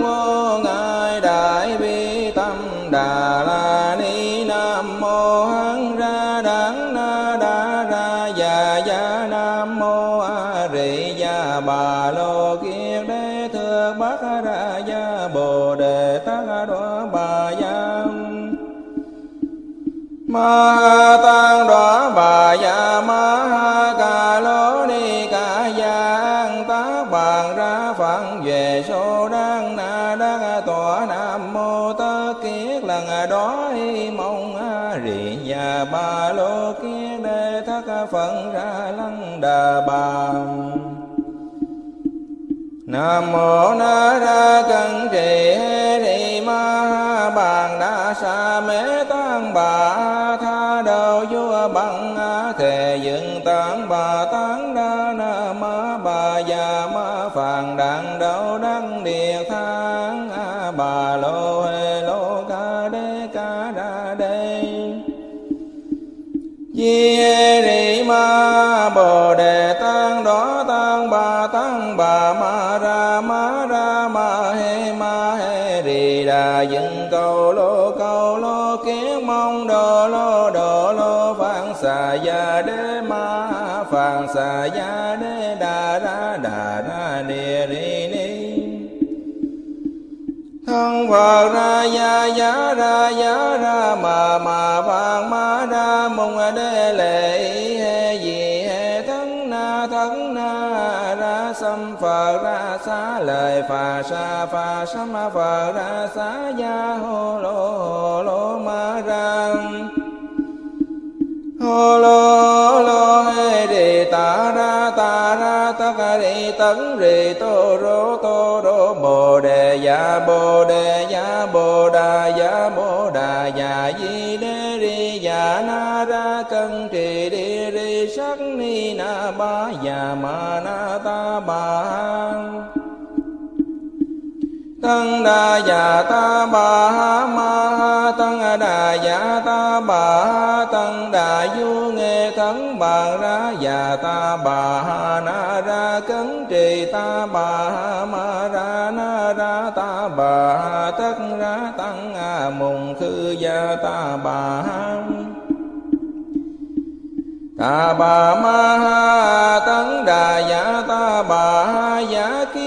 vô ngại đại bi tâm đà la ni nam mô hán ra đắng na đa ra già già nam mô a rị gia bà lô kiết đế thượng bát ra gia bồ đề tát đoá bà giang ma đà bà Nam mô na ra cẩn trì hê ni ma bàn Đa Sa Mế Tăng Bà Dựng Cầu Lô Cầu Lô, Kiến Mong Đồ Lô đồ lô phạn xà gia đế ma phạn xà gia đế đà ra đà ra địa ri ni thân phật ra gia gia ra gia ra, mà mà phạn ma ra mùng đế lệ xá phà sa phà sa ma phật ra xá ya hô lô hô lô ma ra. Hô lô lo lô hê đi ta ra ta ra ta ca đi tấn rì tô rô tô rô bồ đề ya bồ đề ya bồ đà ya bồ đà ya di đê ri ya na ra cân trì đi ri sắc ni na ba ya ma na ta ba tăng đà già ta bà ha ma ha, tăng đà già ta bà ha, tăng đà du nghe thắng bà ra, già ta bà ha na ra cấn trì ta bà ha ma ra, na ra ta bà ha tất ra, tăng a mùng khư gia ta bà ha. Ta bà ma ha tấn đà dạ ta bà ha giả kia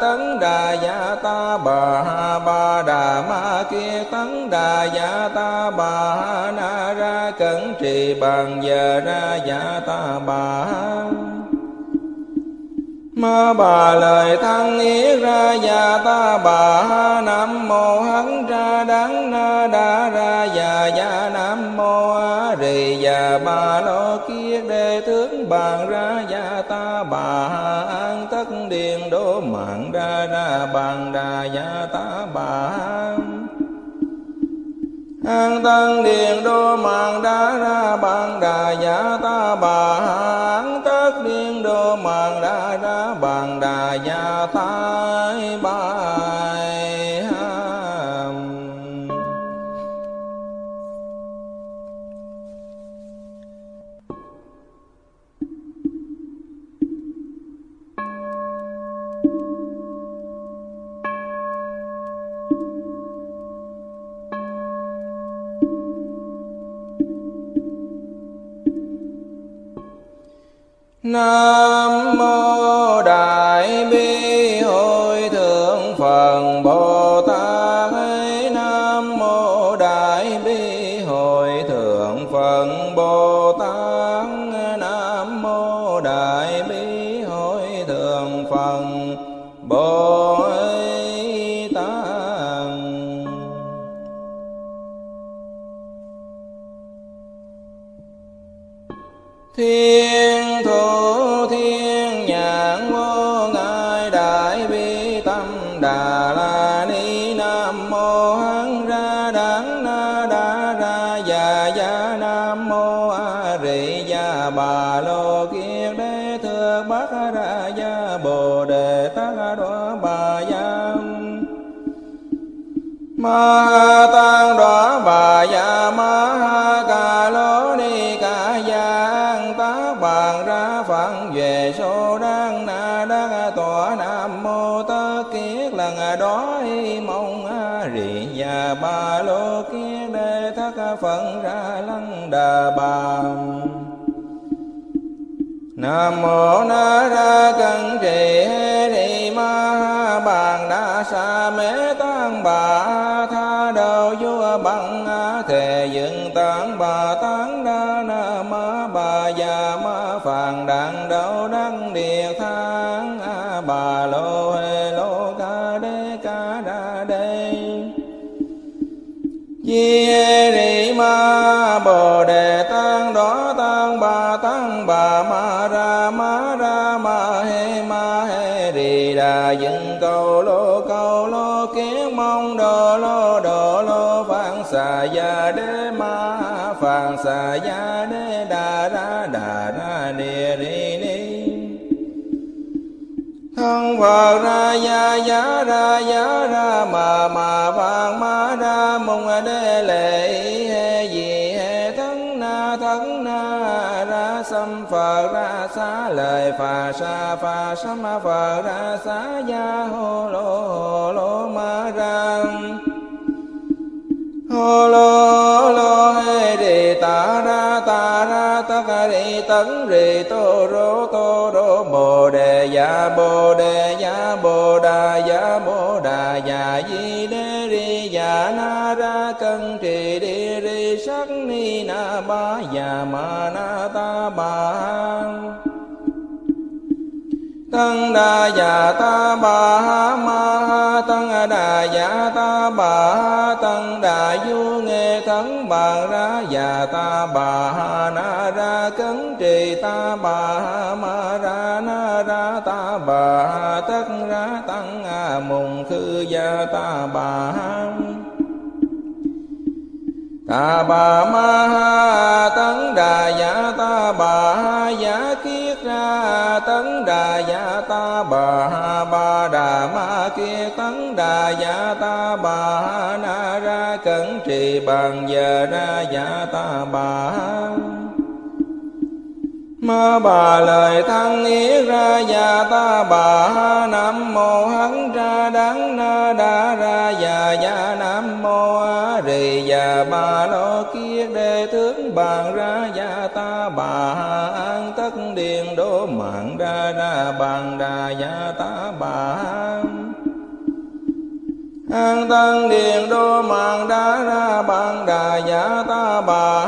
tấn đà dạ ta bà ha ba đà ma kia, tấn đà dạ ta bà ha na ra cẩn trì bằng giờ ra dạ ta bà ha Ma bà lời thăng ý ra già, ta bà ha nam mô hắn ra đắng na đa ra già già nam mô a rì, già bà lo kia đề tướng bàn ra già, ta bà ha an tất điền đô mạng ra ra bàn đà già, ta bà ha an tân điền đô mạng đã ra bàn đà giả ta bà. An tất điền đô mạng đã ra bàn đà giả ta bà. Nam mô Đại Bi Hội Thượng Phật Bồ Tát. Nam mô Đại Bi Hội Thượng Phật Bồ Tát. Nam mô Đại Bi Hội Thượng Phật Bồ Tát. Thiên ma tan tăng đoá bà ya ma ha ca lô ni ca ya an tác bàn ra phận về số đang na đang tòa nam mô tơ kiết lần đó y mong a rì nhà ba lô kiết đề thất phận ra lăng đà bà Nam mô Na Ra Cân Trì Hê ni Ma Bàn Đa Sa Mê Tăng Bà Bà tán Đa Na Ma Bà Già Ma Phàn đàng đạo Đăng Địa Thang A Bà Lô Hê Lô Ca Đê Ca Đa Đê. Chi hê rị ma bồ đề tăng đó tăng bà tăng bà ma ra ma ra ma hê ma hê rì đà dựng cầu lô cầu lô kiến mong đồ lô đồ lô phạn xà già đê phạn xà ya đế đà ra đà ra đề ri ni thân phật ra ya ya ra ya ra mà mà vàng ma ra mùng đê lệ he gì he thân na thân na ra sam phật ra xá lời phà sa phà sa phật ra xá ya hô lô hô lô ma ra hô lô lô đề rì ta ra ta ra ta ca ri tấn rì tô rô tô rô dạ bồ đề ya bồ đề ya bồ đà ya bồ đà ya di đề ri ya na ra cân trì đi ri sắc ni na ba ya ma na ta ba tăng đà già ta bà ha ma ha tăng đà già ta bà ha tăng đà du nghe thắng bà ra già ta bà ha na ra cấn trì ta bà ha ma ra na ra ta bà ha tất ra tăng a mùng khư gia ta bà ha ta bà ma ha tấn đà dạ ta bà ha giả kia tấn đà dạ ta bà ha ba đà ma kia. Tấn đà dạ ta bà ha na ra cẩn trì bằng giờ ra dạ ta bà. Ha ma bà lời thăng ý ra già ta bà. Ha nam mô hắn ra đắng na đa ra già già nam mô a rì và bà lo kia đề tướng bàn ra gia ta. Bà an tất điện đô mạng ra ra bàn đà gia ta bà an. Tăng điện đô mạng đa ra bàn đà giả ta bà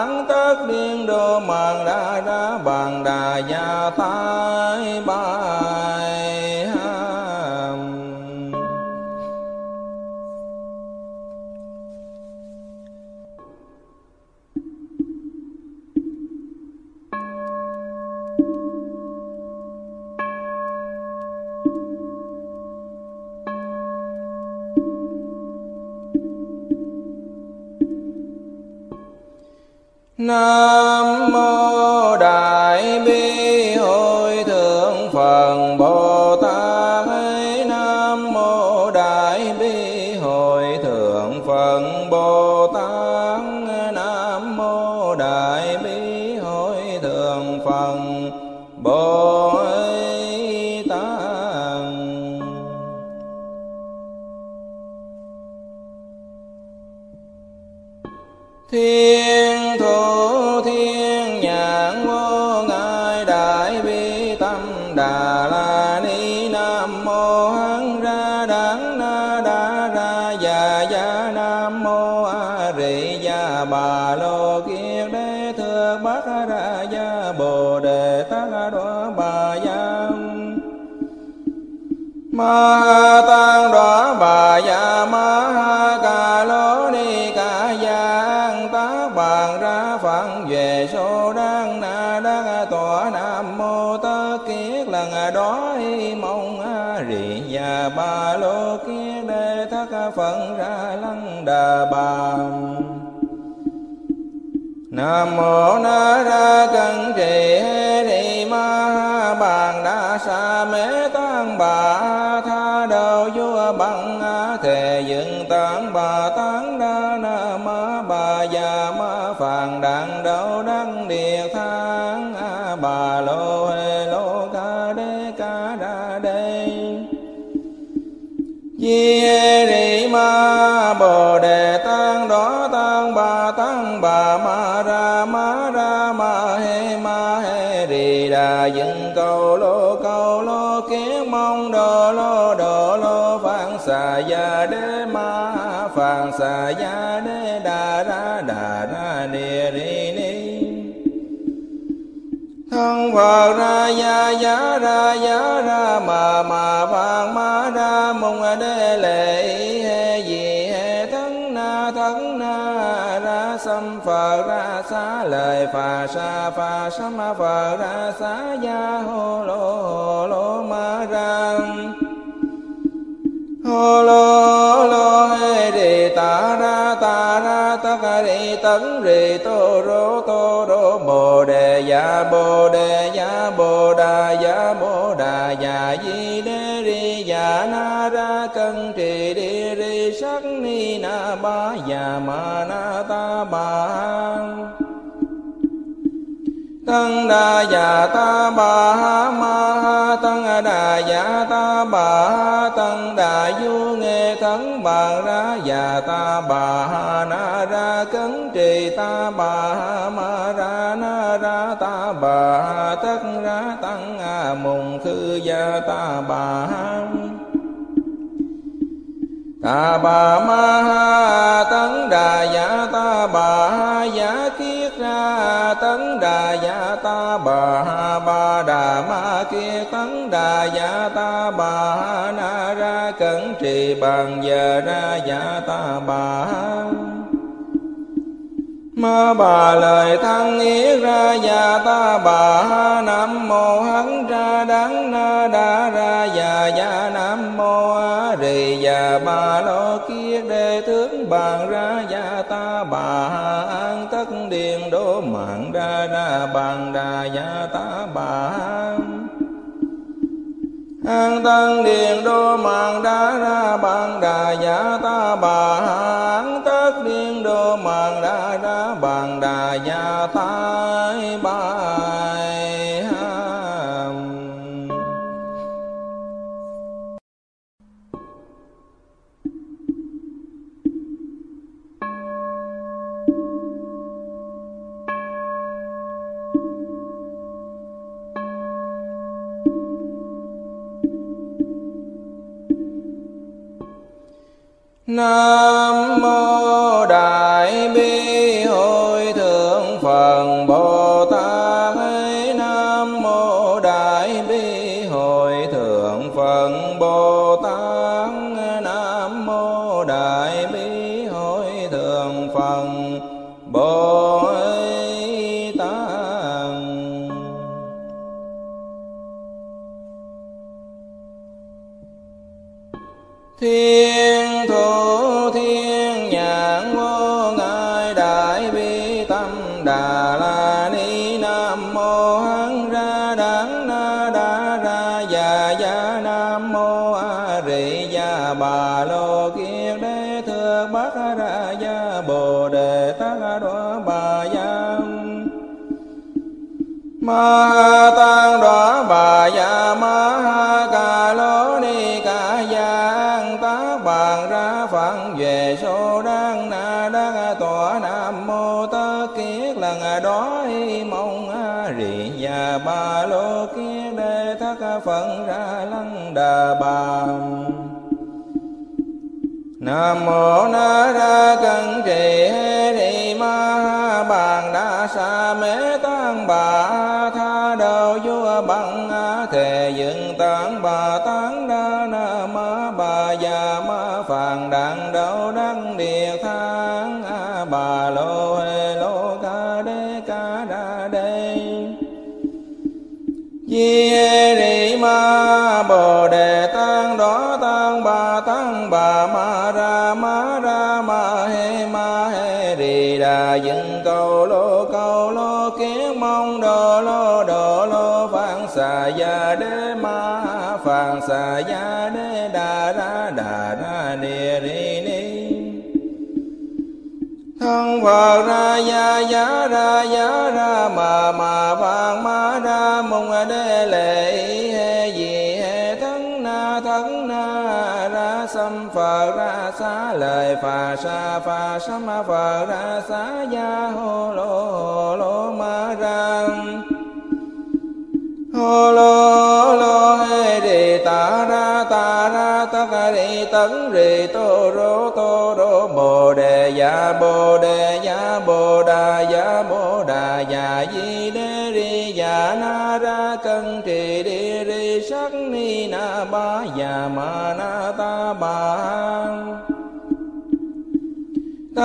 an tất điện đô mạng đa ra bàn đà giả ta bài Nam mô Đại Bi ma tăng đoá bà ya ma ha ca lô ni ca giang tá bàn ra phận về số đang na đang tòa nam mô tơ kiết lần đó mong a rì nhà ba lô kia đề thất phận ra lăng đà bà Nam mô Na Ra Cân Trì Hê ni Ma Ha Bàn Đa Sa Mê Tăng Bà dựng cầu lô cầu lô, kiến mong đồ lô đồ lô phạn xà gia đế ma phạn xà gia đế đà ra đà ra ni ri ni. Thân phật ra ya ya ra ya ra, mà mà phạn ma ra mùng đế lệ xá lời phà sa phà sam ra xá ya hô lô hô lô ma ra. Hô lô lô hê đề ta ra ta ra ta ca ri tấn rì tô rô tô rô bồ đề ya bồ đề ya bồ đà ya bồ đà ya di đê ri ya na ra cân trì đi ri sắc ni na ba ya ma na ta ba tăng đà già ta bà ha ma ha tăng đà già ta bà ha tăng đà du nghe thắng bà ra già ta bà ha na ra cấn trì ta bà ha ma ra na ra ta bà ha tất ra tăng a mùng khư gia ta bà ha ta bà ma ha tấn đà già ta bà ha giả kiến tấn đà dạ ta bà ha ba đà ma kia tấn đà dạ ta bà ha na ra cẩn trì bằng giờ ra dạ ta bà ha ma bà lời thăng ý ra già ta bà ha nam mô hắn ra đắng na đa ra già già nam mô a rì già. Bà lo kia đề tướng bàn ra già ta bà ha an tất điện đố mạng ra ra bàn đà già ta bà ha an tân điện đô mạng đá ra bạn đà giả ta bà an tất điện đô mạng đá ra bạn đà giả ta bà Nam ma tăng đó bà dạ ma ha ca lô ni ca giang tá bàn ra phận về số đang na đang tòa nam mô tơ kiết lần đó mong a rì nhà ba lô kiết đề thất phận ra lăng đà bà Nam mô Na Ra Cân Trì Hê ni Ma Bàn Đa Sa Mê hê rị ma bồ đề tăng đó tăng bà tăng bà ma ra ma ra ma hê ma hê rì đà dựng cầu lô cầu lô, kiến mong đồ lô đồ lô. Phạn xà gia đế ma phạn xà gia đế đà ra đà ra ni ri ni. Thân phật ra gia gia ra gia đê lệ he gì he thân na thân na, ra sâm phật ra xá, lời phà, sa phà sâm phật ra xá, gia, hô, lô hô lô, ma, ra. Hô, lô lô, hê đi ta, ra ta ra, ta ca đi tấn, rì, tô, rô tô, rô, bồ, đề ya bồ, đề ya bồ đà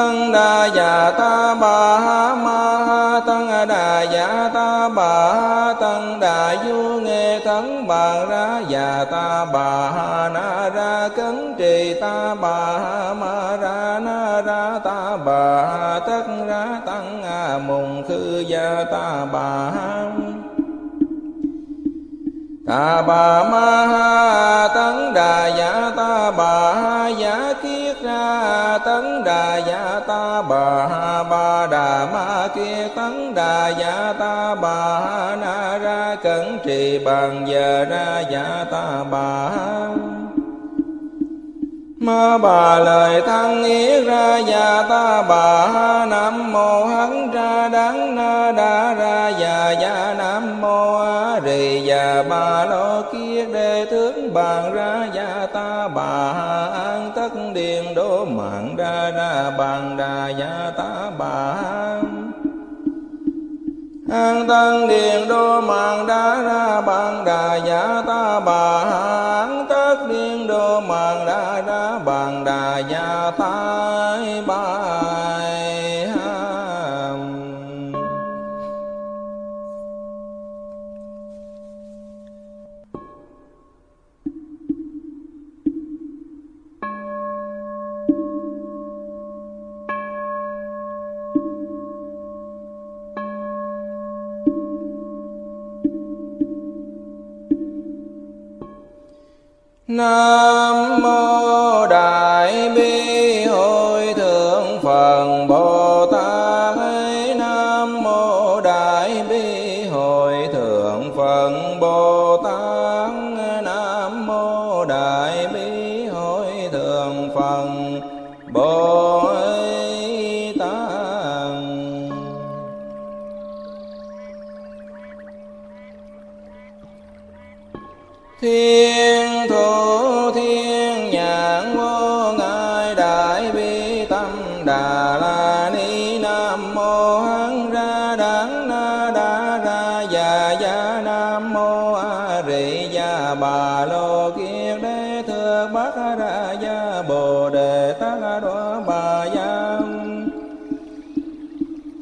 tăng đà già ta bà ha ma ha tăng đà già ta bà ha tăng đà du nghe tấn bà ra già ta bà ha na ra cấn trì ta bà ha ma ra na ra ta bà ha tất ra tăng a mùng khư gia ta bà ha ta bà ma ha tấn đà già ta bà ha giả kiến tấn đà dạ ta bà ba đà ma kia tấn đà dạ ta bà na ra cẩn trì bằng giờ ra dạ ta bà Ma bà lời thăng yết ra già ta bà Nam mô hắn ra đắng na đa ra già già Nam mô a rì già bà lo kia đề tướng bàn ra gia ta bà An tất điện đô mạng ra ra bàn đà gia ta bà an tân điện đô mạng đa ra bàn đà giả ta bà an tất điện đô mạng đa ra bàn đà giả ta bà Nam mô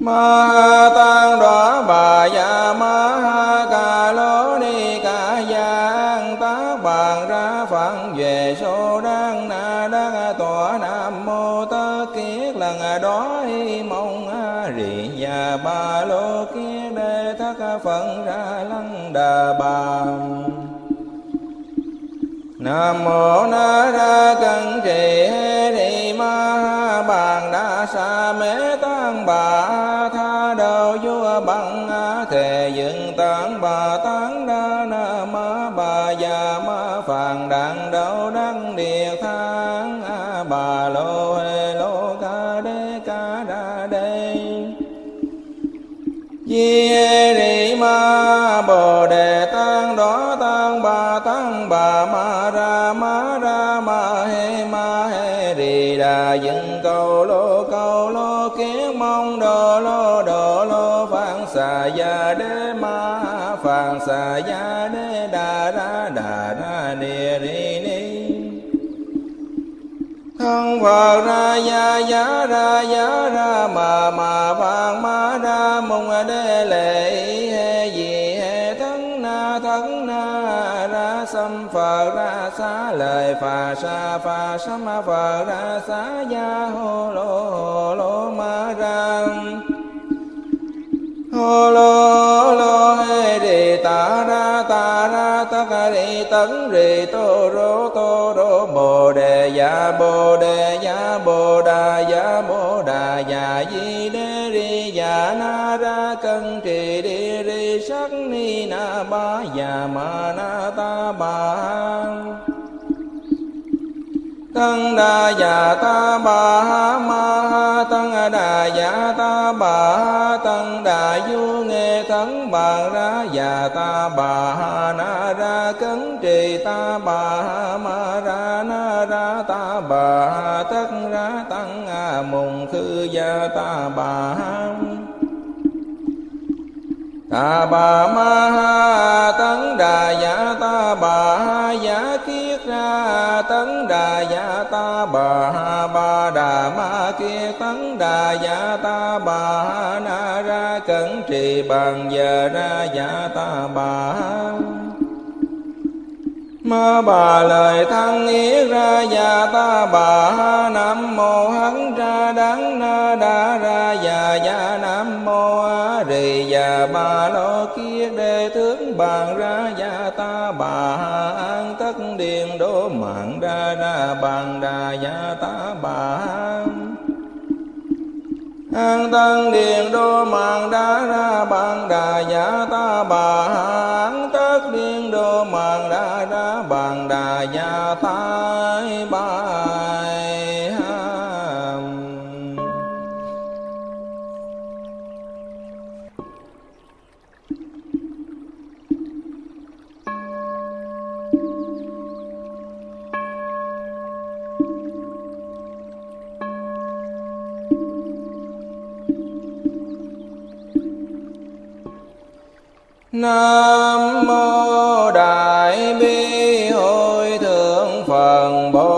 ma tăng đoá bà gia ma ha ca lô ni ca giang tác bàn ra phận về số đang na đang tòa nam mô tơ kiết lần đó hi mong a rì nhà ba lô kiết đề thất phận ra lăng đà bà Nam mô Na Ra Cân Trì Hê ni Ma Ha Bàn Đa Sa Mê Tăng Bà tạng Tán Bà Tán Đa Na Ma Bà Già Ma Phàn Đàn đạo Đăng Địa Thang A Bà Lô Hê Lô Ca Đê Ca Đa Đê. Di Rị Ma Bồ Đề Tăng Đó Tăng Bà Tăng Bà Ma Ra Ma Ra Ma Hê Ma Hê Rì Đà Dựng Cầu Lô ca Xà Gia Đế Ma Phạn Xà Gia Đế Đà Ra Đà Ra ni Rì Ni. Thân phật ra ya ya ra ya ra mà mà vàng ma ra mùng đê lệ he gì he thân na thân na ra xâm phật ra xá lời phà sa phà sâm phật ra xá ya hô lô hô lô ma ra hô lô lô hê đề ta ra ta ra ta ca đi tấn rì tô rô tô rô bồ đề ya, bồ đề ya, bồ, đà, ya, bồ, đà, ya, di đê ri, ya, na, ra, cân, trì đi ri, sắc, ni, na, ba, ya, ma, na, ta, ba tăng đà già dạ ta bà ha ma ha tăng đà già dạ ta bà ha tăng đà du nghe thắng bà ra già ta bà ha na ra cấn trì ta bà ha ma ra na ra ta bà ha tất ra tăng a mùng khư gia ta bà ha ta bà ma ha tấn đà dạ ta bà ha giả kia tấn đà dạ ta bà ha ba đà ma kia. Tấn đà dạ ta bà ha na ra cẩn trì bằng giờ ra dạ ta bà ha. Ma bà lời thăng ý ra già ta bà ha nam mô hắn ra đắng na đa ra già già nam mô a rì già bà lo kia đề tướng bàn ra già ta bà ha điên đố đô mạng đa đa bàn đà gia ta bà. An tăng điện đô mạng đa ra bàn đà giả ta bà. An tất điện đô mạng đa ra bàn đà giả ta bài Nam mô Đại Bi Hội Thượng Phật Bồ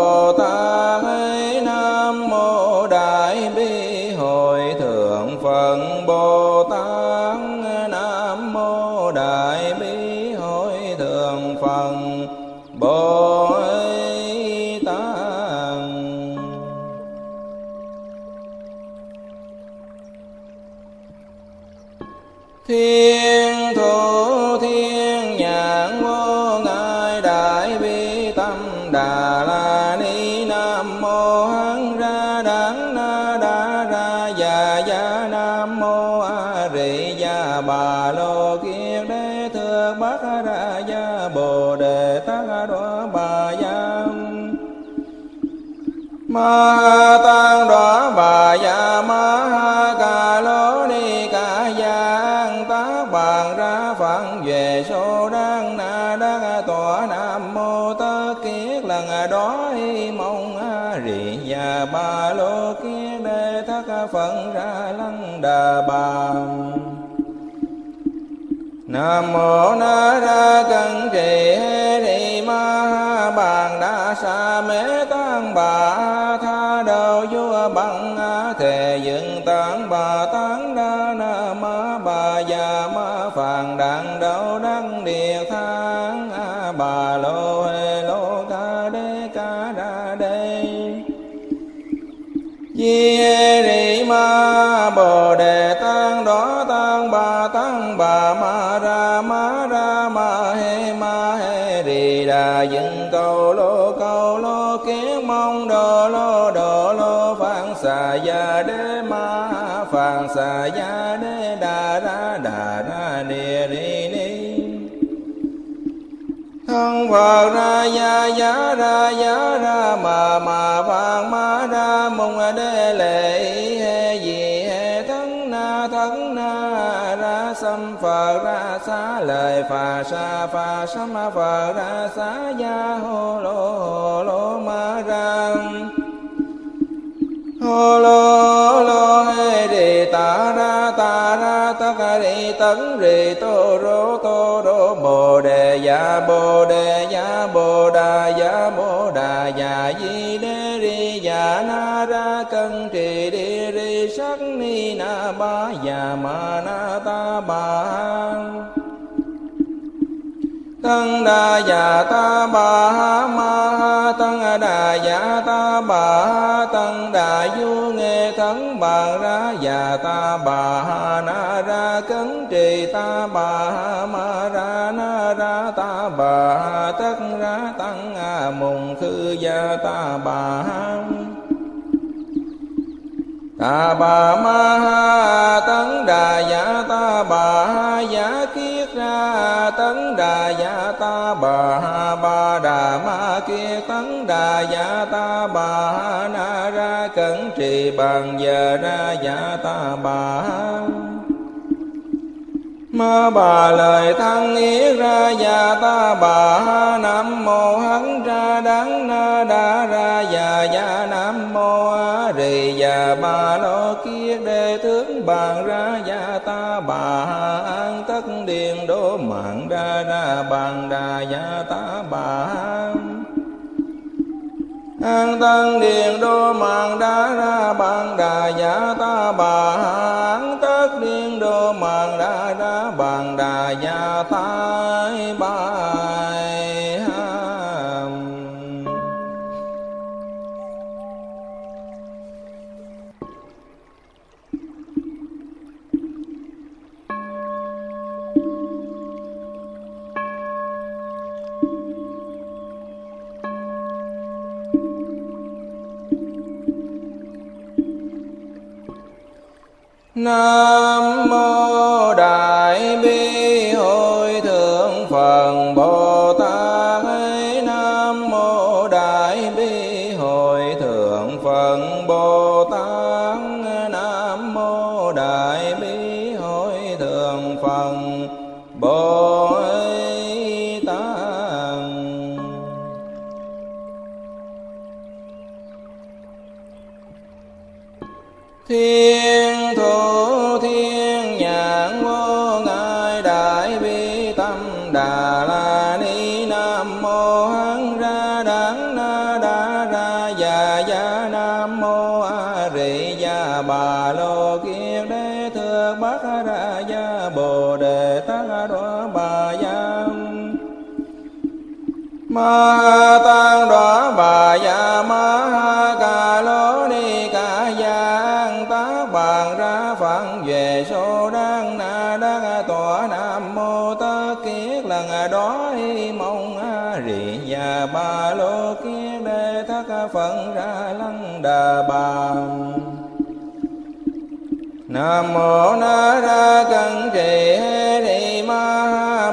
ma tăng đó bà dạ ma ha ca lô ni ca giang tác bàn ra phận về số đang na đang tòa nam mô tất kiết lần đó hi mong a rì ya ba lô kiết đề thất phận ra lăng đà bà Nam mô Na Ra Cân Trì Hê Ni Ma Bàn Đa Sa Mê Bà Tha đạo Vua Bằng Thề Dựng Tăng Bà Tăng Đa Na Ma Bà Già Ma Phàn Đàn đạo Đăng Địa Thang A Bà Lô Hê Lô Ca Đê Ca Đa Đê. Chi hê rị ma bồ đề tăng đó tăng bà tăng bà ma ra ma ra ma hê ma hê rì đà dựng cầu lô cầu lô xà gia đế ma phạn xà gia đế đà ra đà ra ni ri ni. Thân phật ra ya ya ra ya ra mà mà phạn ma ra mong đế lệ he gì he thân na thân na ra sam phật ra xá lời phà sa phà sam phật ra xá ya hô lô hô lô ma ra hô lô lô hê rì, ta ra ta ra ta ca rì, tấn, rì, tô, rô tô, rô, bồ đề dạ bồ đề dạ bồ, đà dạ bồ, đà dạ di đê ri dạ na, ra, cân, trì đi ri sắc, ni, na, ba dạ ma, na, ta, ba tăng đa già ta bà ha ma ha tăng đà già ta bà ha tăng đà du nghe thắng bà ra già ta bà ha na ra cấn trì ta bà ha ma ra na ra ta bà ha tất ra tăng a mùng khư gia ta bà ha ta bà ma ha tăng đà dạ ta bà ha dạ kia ra tấn đà dạ ta bà ha ba đà ma kia tấn đà dạ ta bà ha na ra cẩn trì bằng giờ ra dạ ta bà. Ha ma bà lời thăng yết ra già ta bà ha nam mô hắn ra đắng na đa ra già già nam mô a rì già bà lo kia đề tướng bàn ra già ta bà ha tất điện đô mạng đa đa bàn đà gia ta bà. An tăng điện đô mạng đa ra bàn đà giả ta bà. An tất điện đô mạng đa ra bàn đà giả ta bà. Nam mô Đại Bi hồi Thượng Phật Bồ ma tăng đoá bà dạ ma ha ca lô ni ca gia an tác bàn ra phận về số đang na đang tòa nam mô tơ kiết lần đó hi mong a rị nhà ba lô kiết đề thất phận ra lăng đà bà Nam mô Na Ra cần Trì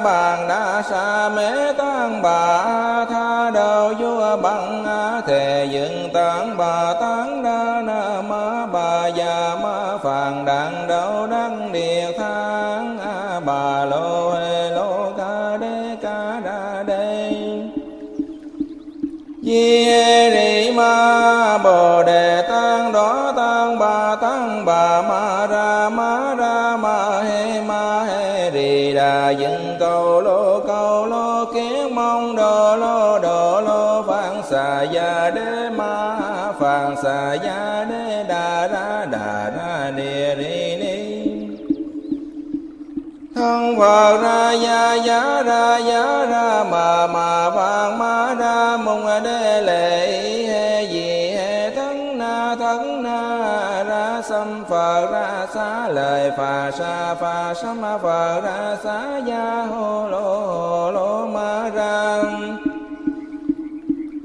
Bàn Đa Sa Mê Tăng Bà Tha Đầu Vua Bằng Thề Dựng Tăng Bà Tăng Đa Na Ma Bà Già Ma Phàn Đặng đầu Đăng Địa Thang A Bà Lô Hê Lô Ca Đê Ca Đa Đê. Di ri ma bồ đề tăng đó tăng bà tăng bà ma ra đà dựng cầu lô cầu lô, kiến mong đồ lô đồ lô phạn xà gia đế ma phạn xà gia đế đà ra đà ra địa ri ni. Thân phật ra gia gia ra gia ra, mà mà vàng ma ra mùng đế lệ ra phật ra xá lời phà sa phà sâm phật ra xá gia hô lô hô lô ma răng.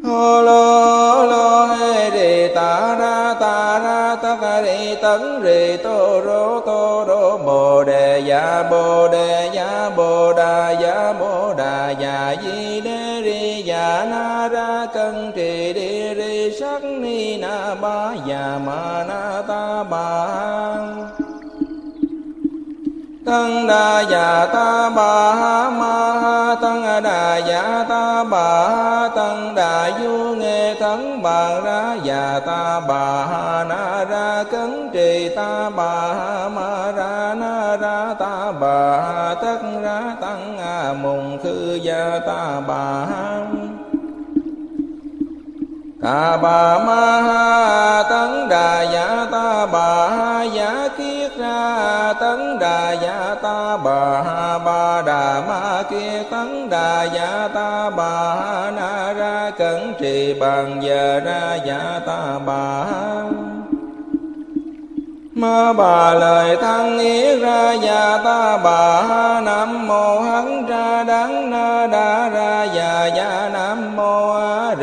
Hô lô lô hê đi ta ra ta ra ta ca đi tấn rì tô rô tô rô bồ đề dạ bồ đề dạ bồ đà dạ bồ đà dạ di đê ri dạ na ra cân trì ba ya ma na ta ba tăng đa già ta bà ma tăng đà già ta bà tăng đà du nghe thắng bà ra già ta bà na ra cấn trì ta bà ma ra na ra ta bà tất ra tăng a mùng khư gia ta bà a ta bà ma ha tấn đà dạ ta bà ha dạ kiết ra tấn đà dạ ta bà ha ba đà ma kia tấn đà dạ ta bà ha na ra cẩn trì bằng giờ ra dạ ta bà ha ma bà lời thăng ý ra già ta bà ha nam mô hắn ra đắng na đa ra già già na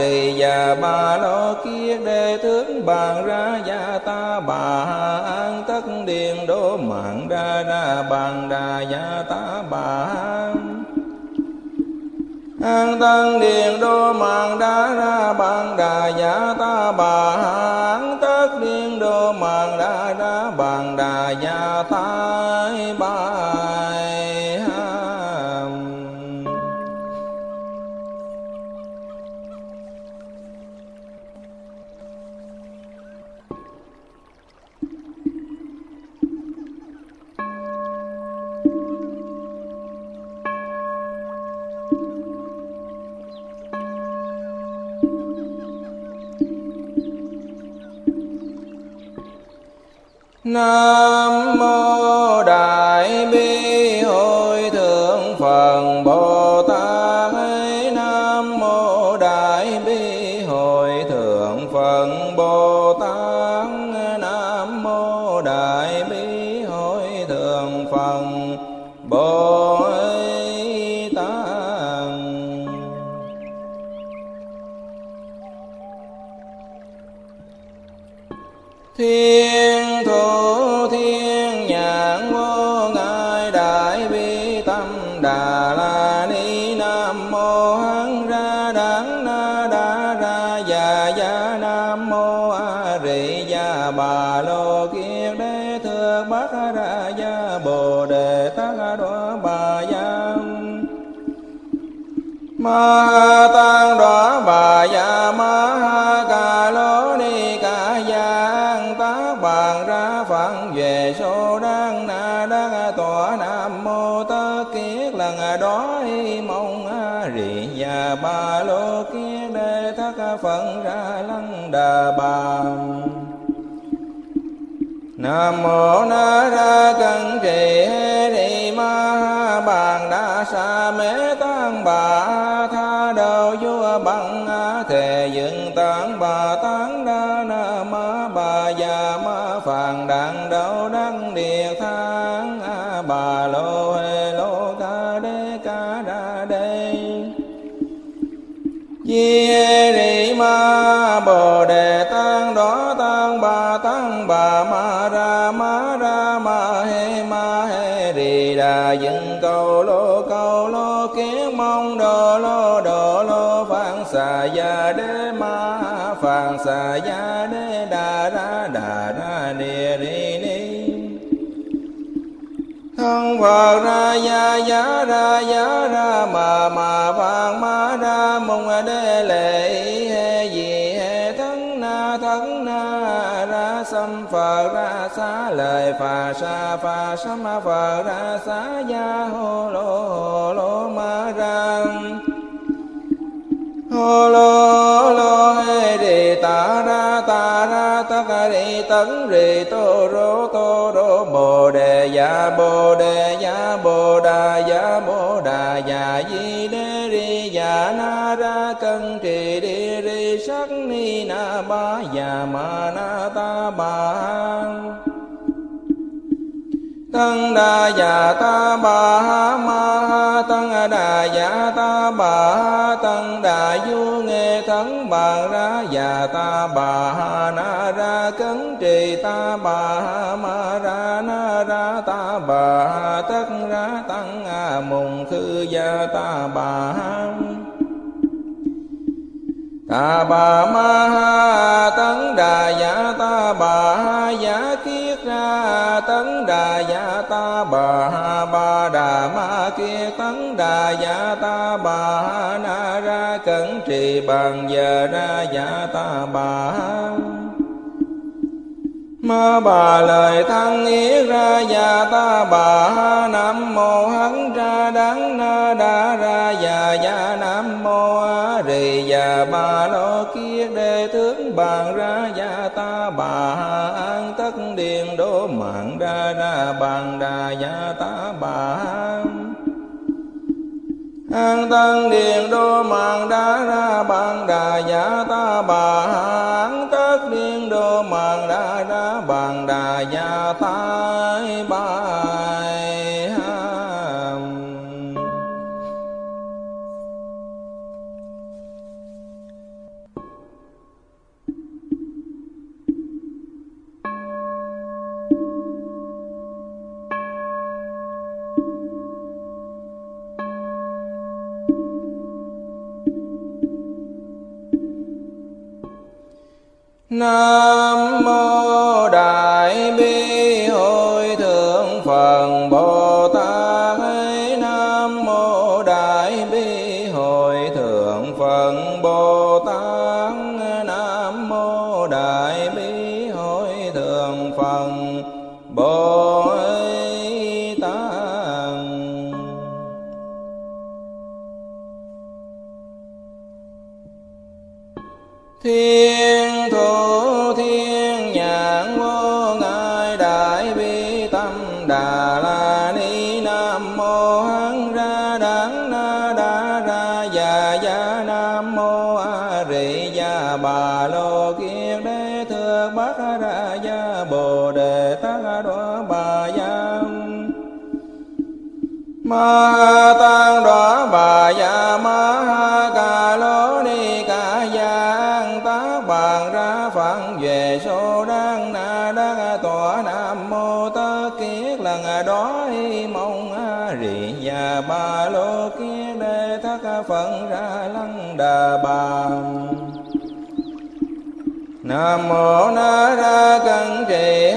rì già bà lo kia đề tướng bàn ra gia ta, bà an tất điền đô mạng ra ra bàn đà gia ta, bà an tăng điền đô mạng đa ra bàn đà giả ta, bà an tất điền đô mạng đa ra bàn đà giả ta, bà Nam mô Đại Bi Hội Thượng Phật Bồ Tát. Ma tăng đó bà dạ ma ca lô ni ca giang tác bàn ra phận về số đang na đang tòa nam mô tơ kiết lần đó mong rì nhà ba lô kiết đề thất phận ra lăng đà bà nam mô na ra cân trì hê ni ma bàn đa sa mê tăng bà bà tán đa na ma bà già ma phàn đàn đạo đăng địa thang bà lô hê lô ca đê ca đa đê. Di ri ma bồ đề tăng đó tăng bà tăng bà ma ra ma ra ma he ma he đi đà dựng cầu lô cầu lô kiến mong đồ lô đồ lô phạn xà già đê ma xà gia đê đà ra đà ra ni ri ni thân phật ra ya ya ra ya ra mà mà vàng ma ra mùng đế lệ he gì he thân na thân na ra sam phật ra xá lời phà sa phà sam phật ra xá ya hô lô hô lô ma răng hô lô lô hê đề ta ra ta ra ta ca đi tấn rì tô rô tô rô bồ đề ya bồ đề ya bồ đà ya bồ đà ya di đê ri ya na ra cân trì đi ri sắc ni na ba ya ma na ta ba tăng đa dạ ta ba ma tăng đà dạ ta bà tăng đà du nghe thắng bà ra dạ ta bà na ra cấn trì ta bà ma ra na ra ta bà tất ra tăng a mùng khư gia ta bà ta bà ma ha tấn đà dạ ta bà ha kiết ra tấn đà dạ ta bà ha ba đà ma kiết đà dạ ta bà na ra cẩn trì bằng giờ ra dạ ta bà ma bà lời thăng yết ra dạ ta bà nam mô hắn ra đắng na đa ra dạ dạ nam mô a rì dạ ba lo kia đề tướng bàn ra dạ ta bà an tất điện đố mạng ra ra bàn đà dạ ta bà an tăng điện đô mạng đa ra bàn đà giả ta bà an tất điện đô mạng đa ra bàn đà giả ta bài. Nam mô Đại Bi Hội Thượng Phật Bồ Tát. Ma tăng đoá bà ya ma ha ca lô ni ca giang tá bàn ra phản về số đang na đang tòa nam mô tơ kiết lần đó mong a rì nhà ba lô kia đề thất phận ra lăng đà bà nam mô na ra cần trì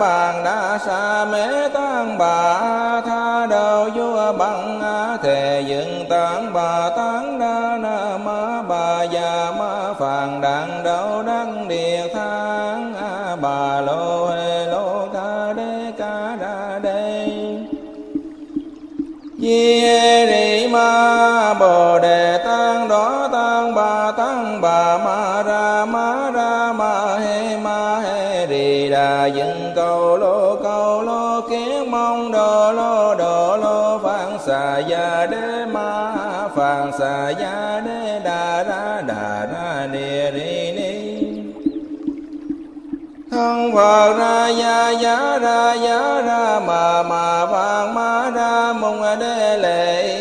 bàn đa sa mê tăng bà tha đầu vua bằng thề dựng tăng bà tăng đa na ma bà già ma phàn đàn đầu đăng địa thang bà lô hê lô ca đê ca đa đê. Di ri ma bồ đề tăng đó tăng bà tăng bà ma ra đà dựng cầu lô cầu lô kiến mong đồ lô đồ lô phạn xà gia đế ma, phạn xà gia đế đà ra đà ra ni ni ni. Thân phật ra ya ya ra ya ra, mà mà vàng ma ra mùng đế lệ.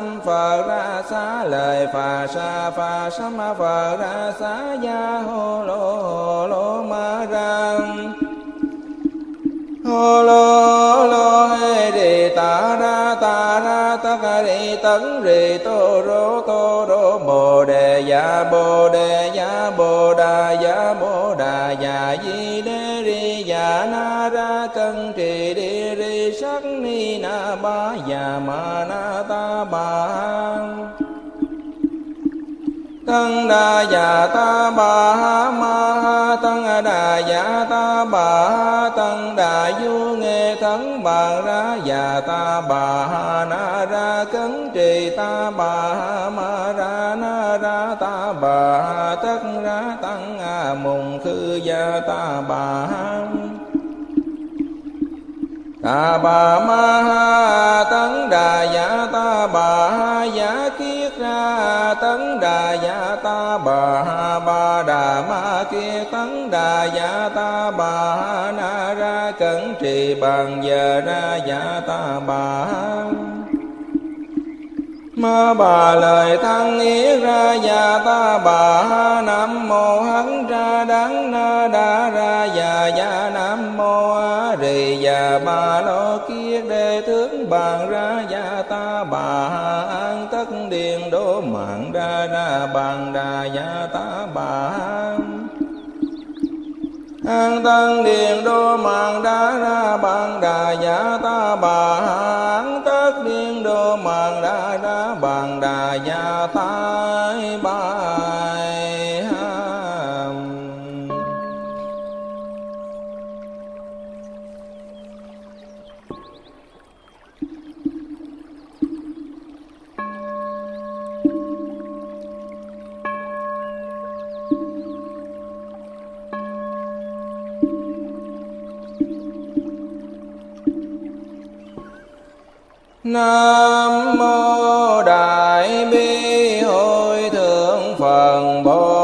Ra phở ra xá lời phà sa phà sa ma ra xá ya hô lô hô lô ma ra hô lô lô hê đi ta ra ta ra ta ca đi tấn rì tô rô tô rô bồ đề ya bồ đề ya bồ đà ya bồ đà ya di đê ri ya na ra cân trì đi ri sắc ni na ba ya ma na bà tăng đa già ta bà ma tăng đà già ta bà tăng đà du nghe thắng bà ra, già ta bà na ra, cấn trì ta bà ma ra, na ra ta bà tất ra tăng à mùng khư gia ta bà a ta bà ma ha tấn đà dạ ta bà ha dạ kiết ra tấn đà dạ ta bà ha ba đà ma kia tấn đà dạ ta bà ha na ra cẩn trì bằng giờ ra dạ ta bà ha ma bà lời thăng ý ra già ta bà ha nam mô hắn ra đắng na đa ra già già nam mô a rì già bà lo kia đề tướng bàn ra già ta bà ha an tất điền đô mạng ra ra bàn đà già ta bà ha an tân điền đô mạng đa ra bằng đà giả ta bà an tất điền đô mạng đa ra bằng đà giả ta bà Nam mô Đại bi hội thượng Phật Bồ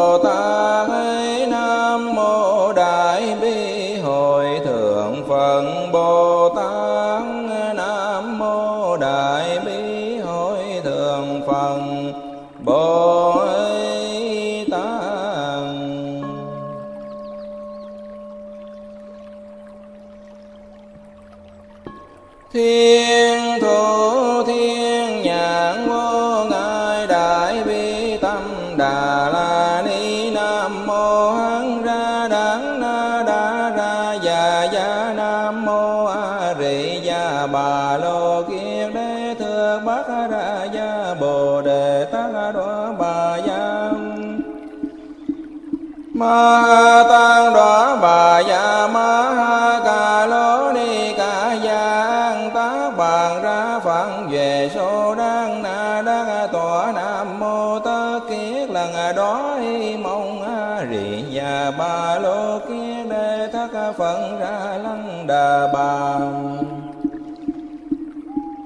ma tan tăng bà dạ ma ha ca lô ni ca giang tác bàn ra phận về số đang na đang tòa nam mô tơ kiết lần đó hi mong a rì ya ba lô kiết đề thất phận ra lăng đà bà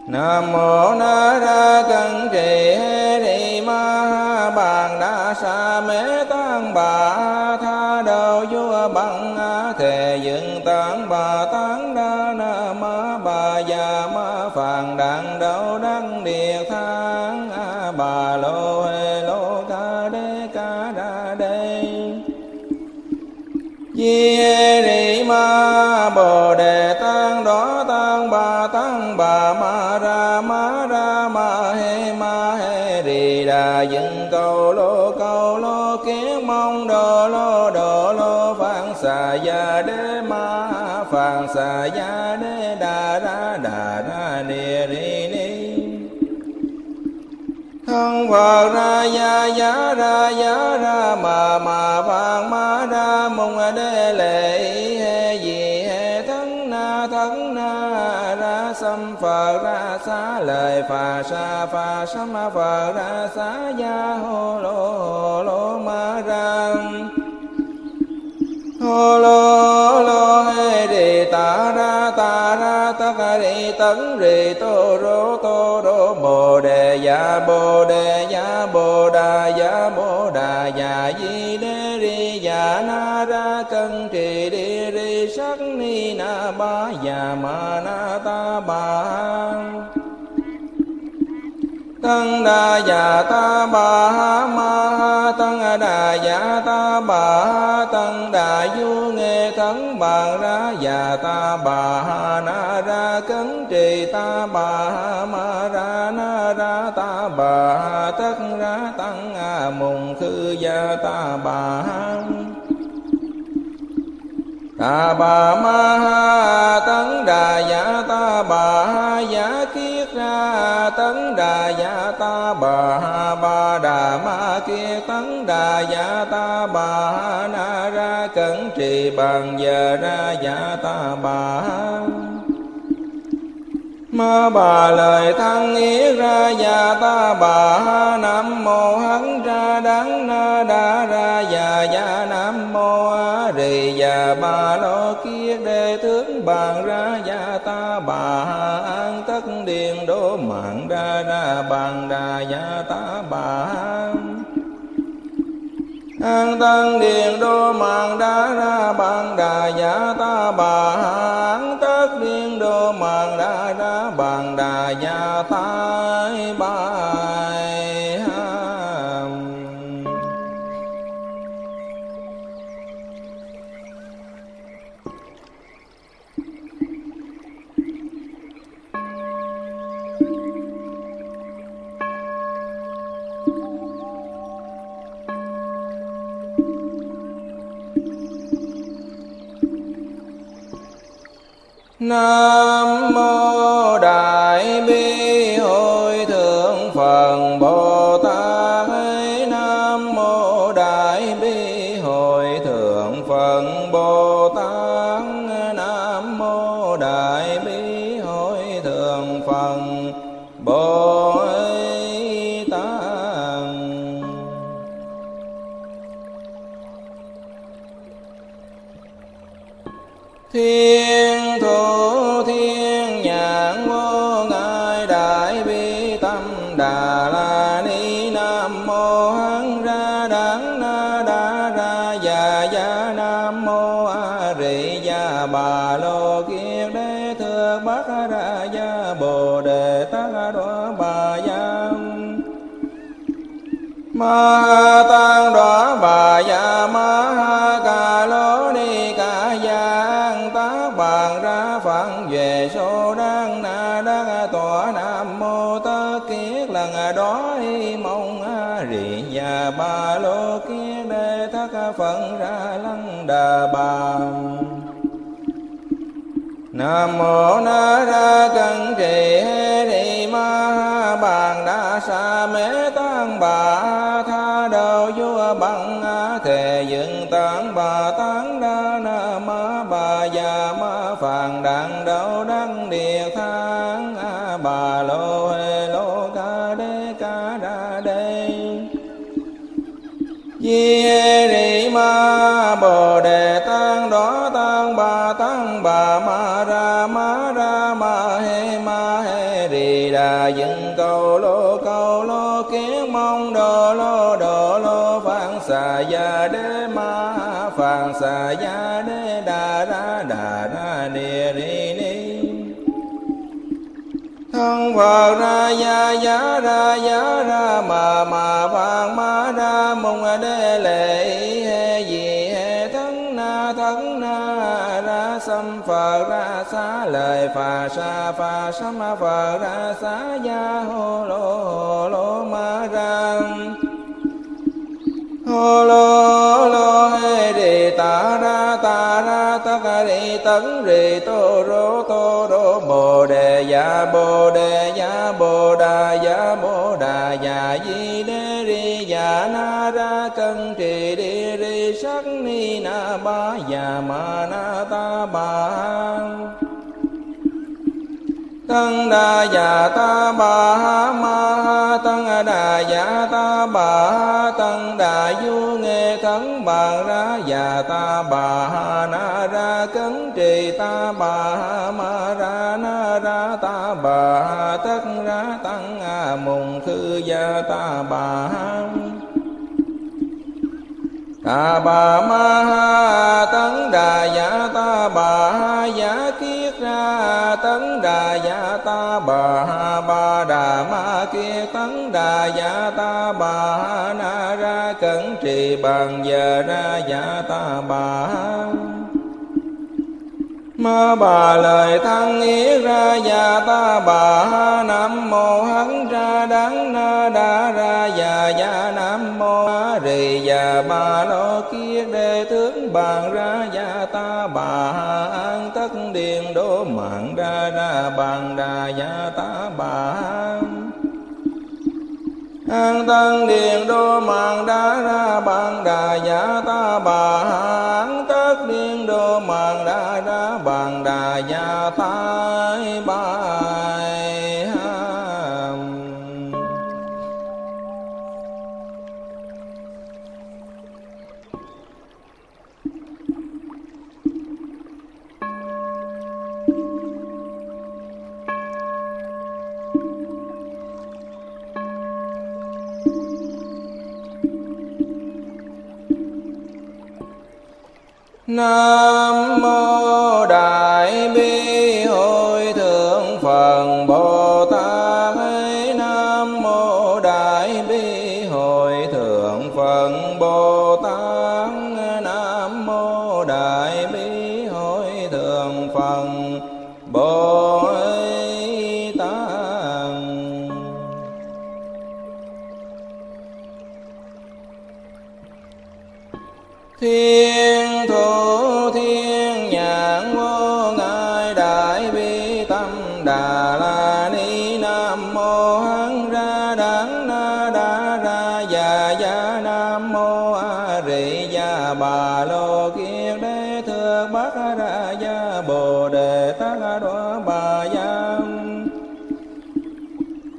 Nam mô Na Ra Cân Trì Hê Ma Bàn Đa Sa mê Tăng Bà Tha Đầu Vua Bằng A Thề Dựng Tán Bà Tán Đa Na Ma Bà Già Ma Phàn đặng Đầu Đăng Địa Thang A Bà Lô Hê Lô Ca Đê Ca Đa Đê. Di Ri Ma Bồ Đề Tăng Đó Tăng Bà Tăng Bà Ma Ra Đà Dựng Cầu Lô Cầu Lô, Kiến Mong Đồ Lô Đồ lô phạn xà gia đế ma phạn xà gia đế đà ra đà ra ni ni ni. Thân phật ra gia gia ra gia ra, mà mà phạn ma ra mùng đế lệ ra sam phật ra xá, lời phà sa, phà sam phật ra xá ya hô lô hô lô ma ra hô lô lô hê đi ta ra ta ra ta ca đi tấn rì, tô rô tô rô, bồ đề ya bồ đề ya bồ đà ya bồ đà ya di đê ri ya na ra ma na ta ba tăng đa già ta bà ma tăng đà già ta bà tăng đà du nghe thắng bàn ra già ta bà na ra cấn trì ta bà ma ra na ra ta bà tất ra tăng a mùng khư gia ta bà ta bà ma ha tấn đà dạ ta bà ha dạ kiết ra tấn đà dạ ta bà ha ba đà ma kia tấn đà dạ ta bà ha na ra cẩn trì bằng giờ ra dạ ta bà ha ma bà lời thăng ý ra già ta bà ha nam mô hắn ra đắng na đa ra già già nam mô a rì già bà lo kiết đề tướng bàn ra già ta bà ha an tất điện đô mạng ra ra bàn đà già ta bà ha an tăng điện đô mạng đa ra bàn đà giả ta bà an tất điện đô mạng đa ra bàn đà giả ta bài. Nam mô Đại Bi Hội Thượng Phật Bồ ma tăng đoá bà ya ma ha ca lô ni ca giang. Tá bàn ra phản về số đang na đang tòa nam mô tơ kiết lần đó mong a rì nhà ba lô kiết đề thất phận ra lăng đà bà. Nam mô Na Ra cần Trì Hê Ma Bàn Đa Sa Mê Tăng Bà Tha Đầu Vua Bằng Thề Dựng Tăng Bà Tăng Đa Na Ma Bà Già Ma Phàn Đàn Đầu Đăng Địa Thang A Bà Lô Hê Lô Ca Đê Ca Đa Đê. Chi hê rì ma bồ đề tăng đó tăng bà tăng bà ma dựng cầu lô cầu lô, kiến mong đồ lô đồ lô phạn xà gia đế ma phạn xà gia đế đà ra đà ra ni ni ni. Thân phật ra ya ya ra ya ra, mà mà phạn ma ra, mùng đế lệ ra ra xá lời phà sa phà sam phật ra xá ya hô lô hô lô ma ra hô lô lô hê đề ta ra ta ra ta ca đi tấn rì tô rô tô rô bồ đề ya bồ đề ya bồ đà ya bồ đà ya di đê ri ya na ra ba ma na ta bà tăng đa già ta bà ma tăng đà già ta bà tăng đà du nghe thắng bà ra già ta bà na ra cấn trì ta bà ma ra na ra ta bà tất ra tăng a mùng khư gia ta bà À, a ta bà ma ha tấn đà dạ ta, bà ha dạ kiết ra tấn đà dạ ta, bà ha ba đà ma kia tấn đà dạ ta, bà ha na ra cẩn trì bằng giờ ra dạ ta, bà ha ma bà lời thăng ý ra già ta bà ha nam mô, hắn ra đắng na đa ra già già nam mô a rì già bà lo kia đề tướng bàn ra già ta bà ha an tất điện đô mạng ra ra bàn đà già ta bà ha an tân điện đô mạng đa ra bàn đà giả ta bà an tất điện đô mạng đa ra bàn đà giả ta bà. Nam mô Đại Bi Hội Thượng Phật Bồ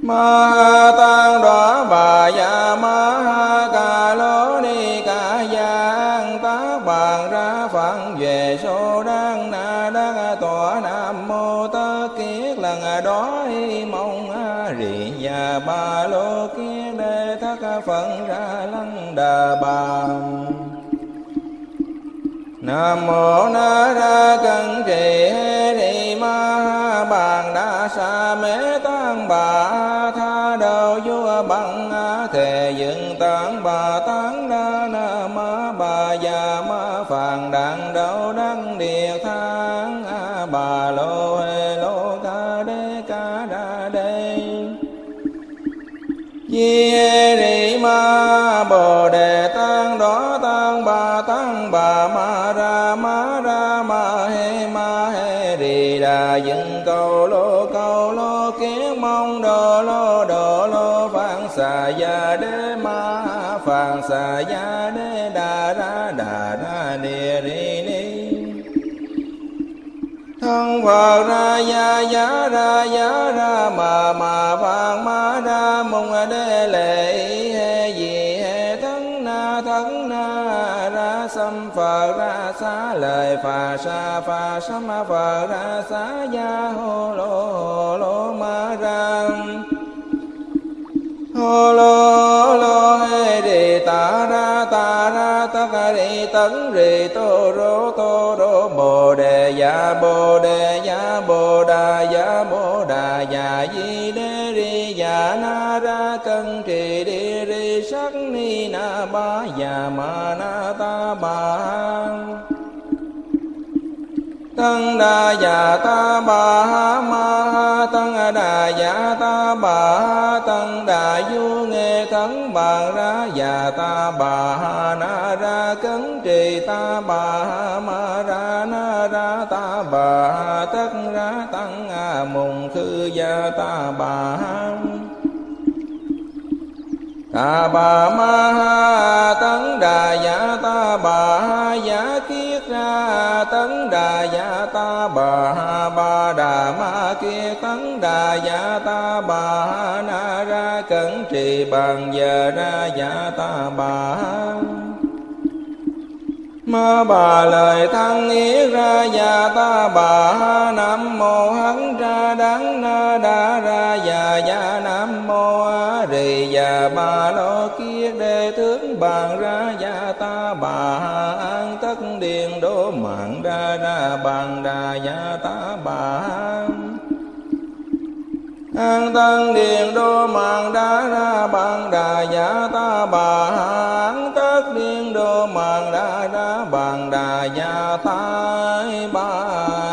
ma tăng đoá bà ya ma ha ca lô ni ca ya an bàn ra phận về số đang na đang tòa nam mô tất kiết lần đó mong a rì nhà ba lô kiết đề thất phận ra lăng đà bà Nam mô Na Ra Cân Trì Hê Ma Bàn Đa Sa Mê Tăng Bà Tha Đầu Vua Bằng Thề Dựng Tăng Bà Tăng Đa Na Ma Bà Già Ma Phàn đặng Đầu Đăng Địa Thang A Bà Lô Hê Lô Ca Đê Ca Đa Đê. Chi Rì Ma Bồ Đề Gia Đê Ma Phạn Xà Gia Đê Đà Ra Đà Ra ni ri Ni. Thân phật ra ya ya ra ya ra mà mà vàng ma ra mong đê lệ he gì he thân na thân na ra xâm phật ra xá lời phà sa phà sam phật ra xá ya hô lô lô hê đề ta ra ta ra ta ca đi tấn rì, tô rô tô rô, bồ đề dạ bồ đề dạ bồ đà dạ bồ đà dạ di đê ri dạ na, ra, cân, trì đi ri, sắc, ni, na, ba, ya, ma, na, ta, ba. Tăng, đa dạ ta, ba, ma đà dạ ta bà ha tăng đà du nghe thắng bà ra dạ ta bà ha na ra cấn trì ta bà ha ma ra na ra ta bà ha tất ra tăng a mùng khư gia ta bà ha ta bà ma ha tấn đà dạ ta bà ha kia na tấn đà dạ ta bà ha ba đà ma kia tấn đà dạ ta bà ha na ra cẩn trì bằng giờ ra dạ ta bà ha ma bà lời thăng ý ra già ta bà ha nam mô hắn ra đắng na đa ra già già nam mô a rì già ba lo kia đề tướng bàn ra già ta bà điên điền đô mạng đa đa bàn đà gia ta bà an tăng điền đô mạng đa ra bàn đà giả ta bà an tất điền đô mạng đa ra bàn đà giả ta bà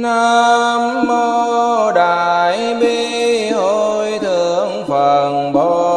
Nam mô Đại Bi hồi Thượng Phật Bồ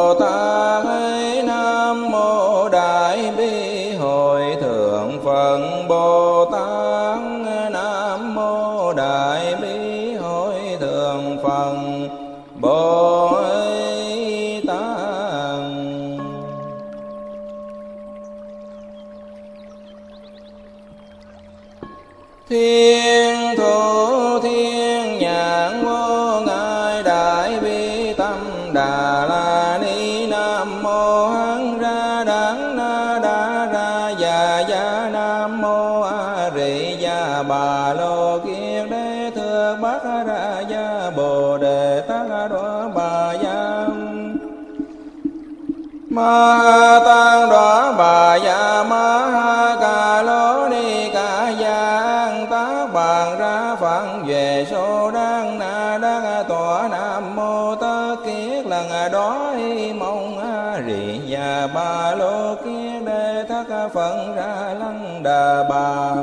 ma tăng đoá bà gia ma ha ca lô ni ca giang tác bàn ra phận về số đang na đang tòa nam mô tơ kiết lần đó y mong a rì già ba lô kiết đề thất phận ra lăng đà bà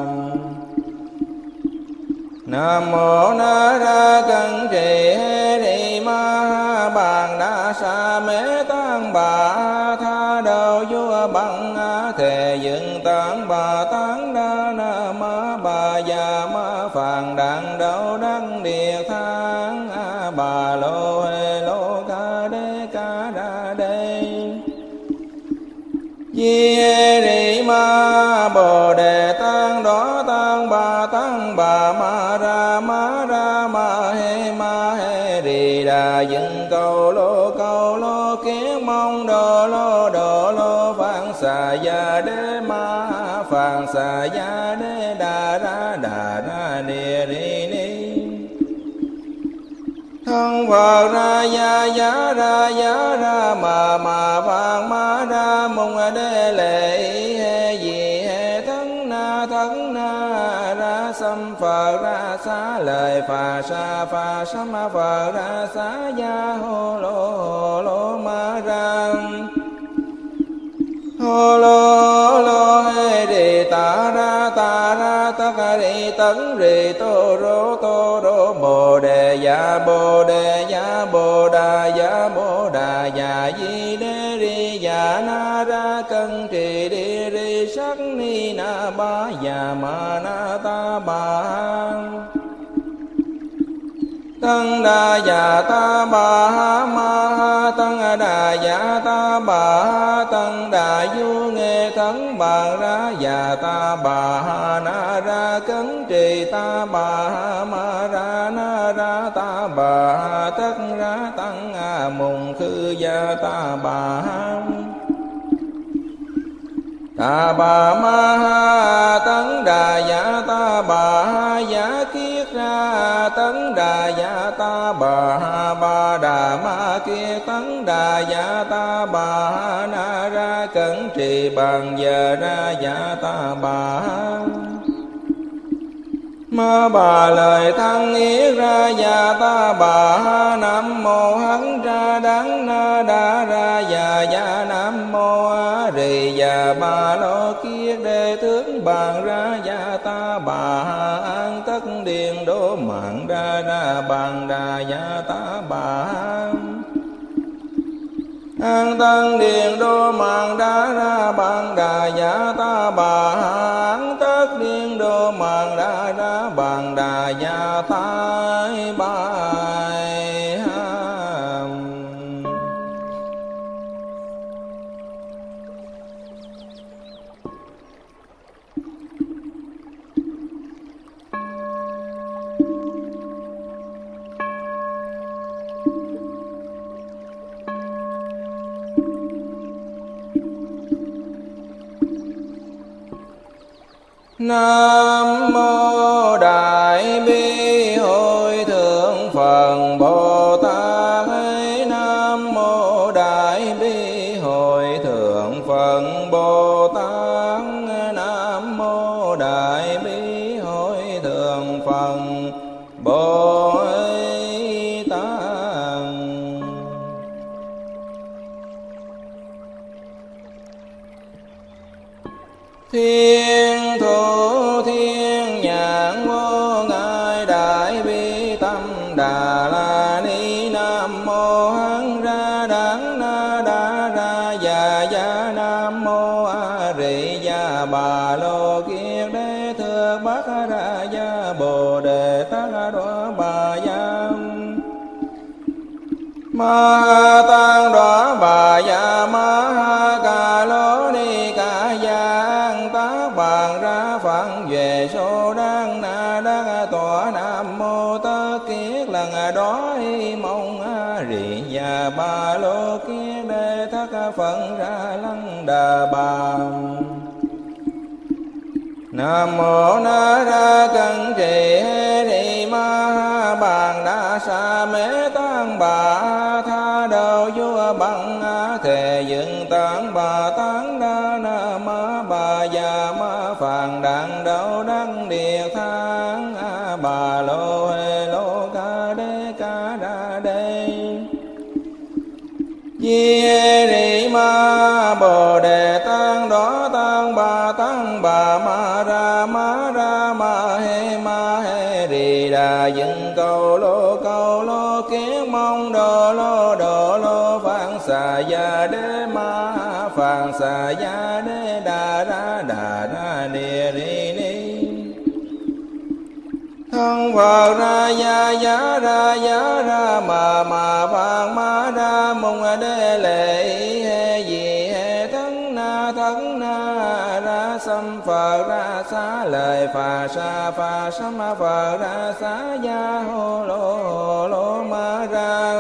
Nam mô Na Ra cần Trì Hê ni Ma Ha Bàn Đa Sa Mê Tăng Bà Tha Đầu Vua Bằng Thề Dựng Tăng Bà Tăng Đa Na Ma Bà Già. Đà dựng cầu lô cầu lô kiến mong đồ lô đồ lô phạn xà gia đế ma phạn xà gia đế đà ra đà ra ni ni ni. Thân phật ra ya ya ra ya ra, mà mà vàng ma ra mùng đế lệ ra xá lời phà sa phà sam phà ra xá ya hô, lô hô lô ma ra hô lô lô hê đi ta ra ta ra ta ca đi tấn rì tô rô tô rô bồ đề ya bồ đề ya bồ đà ya bồ đà ya di đê ri ya na ra cân trì đi ri sắc ni na ba ya ma na ta ba tăng đà già ta bà ha ma ha tăng đà già ta bà ha tăng đà du nghe thắng bà ra già ta bà ha na ra cấn trì ta bà ha ma ra na ra ta bà ha tất ra tăng a mùng khư gia ta bà ha ta bà ma ha tăng đà giả ta bà ha giả kia ra tấn đà dạ ta bà ba đà ma kia tấn đà dạ ta bà na ra cẩn trì bằng giờ ra dạ ta bà ma bà lời thăng ý ra già ta, bà nam mô hắn ra đắng na đa ra già già nam mô a rì, già bà lo kia đề tướng bàn ra già ta, bà an tất điện đô mạng ra ra bàn đà già ta, bà an tăng điện đô mạng đa ra bạn đà giả ta bà an tất điện đô mạng đa ra bạn đà giả ta bài. Nam mô Đại Bi Hội Thượng Phật Bồ bà lô kiết đế thượng bát ra gia bồ đề tát đó bà gia ma tăng đó bà gia ma ha ca lô ni ca giang. Tá bàn ra phận về số đang na đang tòa nam mô tơ kiết lần đó mong a rì nhà bà lô kiết đề thất phận ra lăng đà bà Nam mô Na Ra Cân Trì Hê Rì Ma Ha Bàn Đa Sa Mê Tăng Bà Tha Đầu Vua Bằng A Thề Dựng Tăng Bà Tăng Đa Na Ma Bà Già Ma Phàn Đàn Đầu Đăng Địa Thang A Bà Lô Hê Lô Ca Đê Ca Đa Đê Di ni Ma Bồ Đề Tăng Đó Tăng Bà Tăng Bà Ma Rì Dừng Cầu Lô Cầu Lô, kiến Mong Đồ Lô Đồ Lô Phạn Xà Gia Đế Ma Phạn Xà Gia Đế Đà Ra Đà Ra Địa Rì Ni thân phật ra ya ya ra ya ra, mà mà vàng ma ra mùng đế lệ ra xá lời phà sa phà xám phà ra xá ya hô lô hô lô ma ra.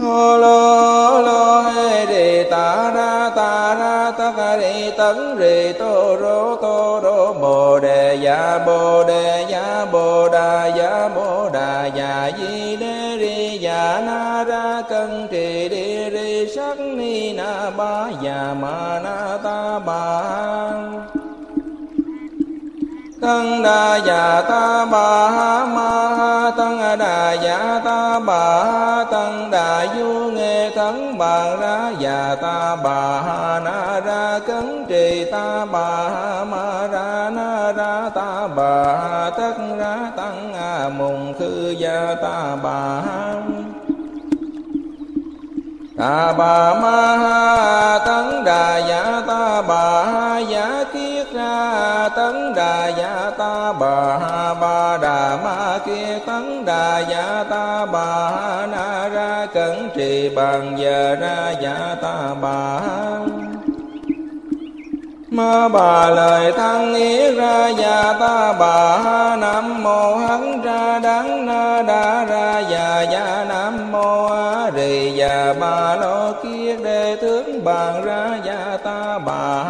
Hô lô lô hê đi ta ra ta ra ta ca đi tấn rì tô rô tô rô dạ bồ đề ya bồ đề ya bồ đà ya bồ đà ya di đê ri ya na ra cân trì đi na ba và ma na ta ba tăng đa già ta bà ma tăng đà già ta bà tăng đà du nghe tấn bà ra già ta bà na ra cấn trì ta bà ma ra na ra ta bà tất ra tăng a mùng khư gia ta bà a ta bà ma ha tấn đà dạ ta bà ha giả kiết ra tấn đà dạ ta bà ha ba đà ma kia tấn đà dạ ta bà ha na ra cẩn trì bằng giờ ra dạ ta bà ha ma bà lời thăng ý ra già, ta bà nam mô hắn ra đắng na đa ra già già nam mô a rì già. Bà lo kia đề tướng bàn ra già, ta bà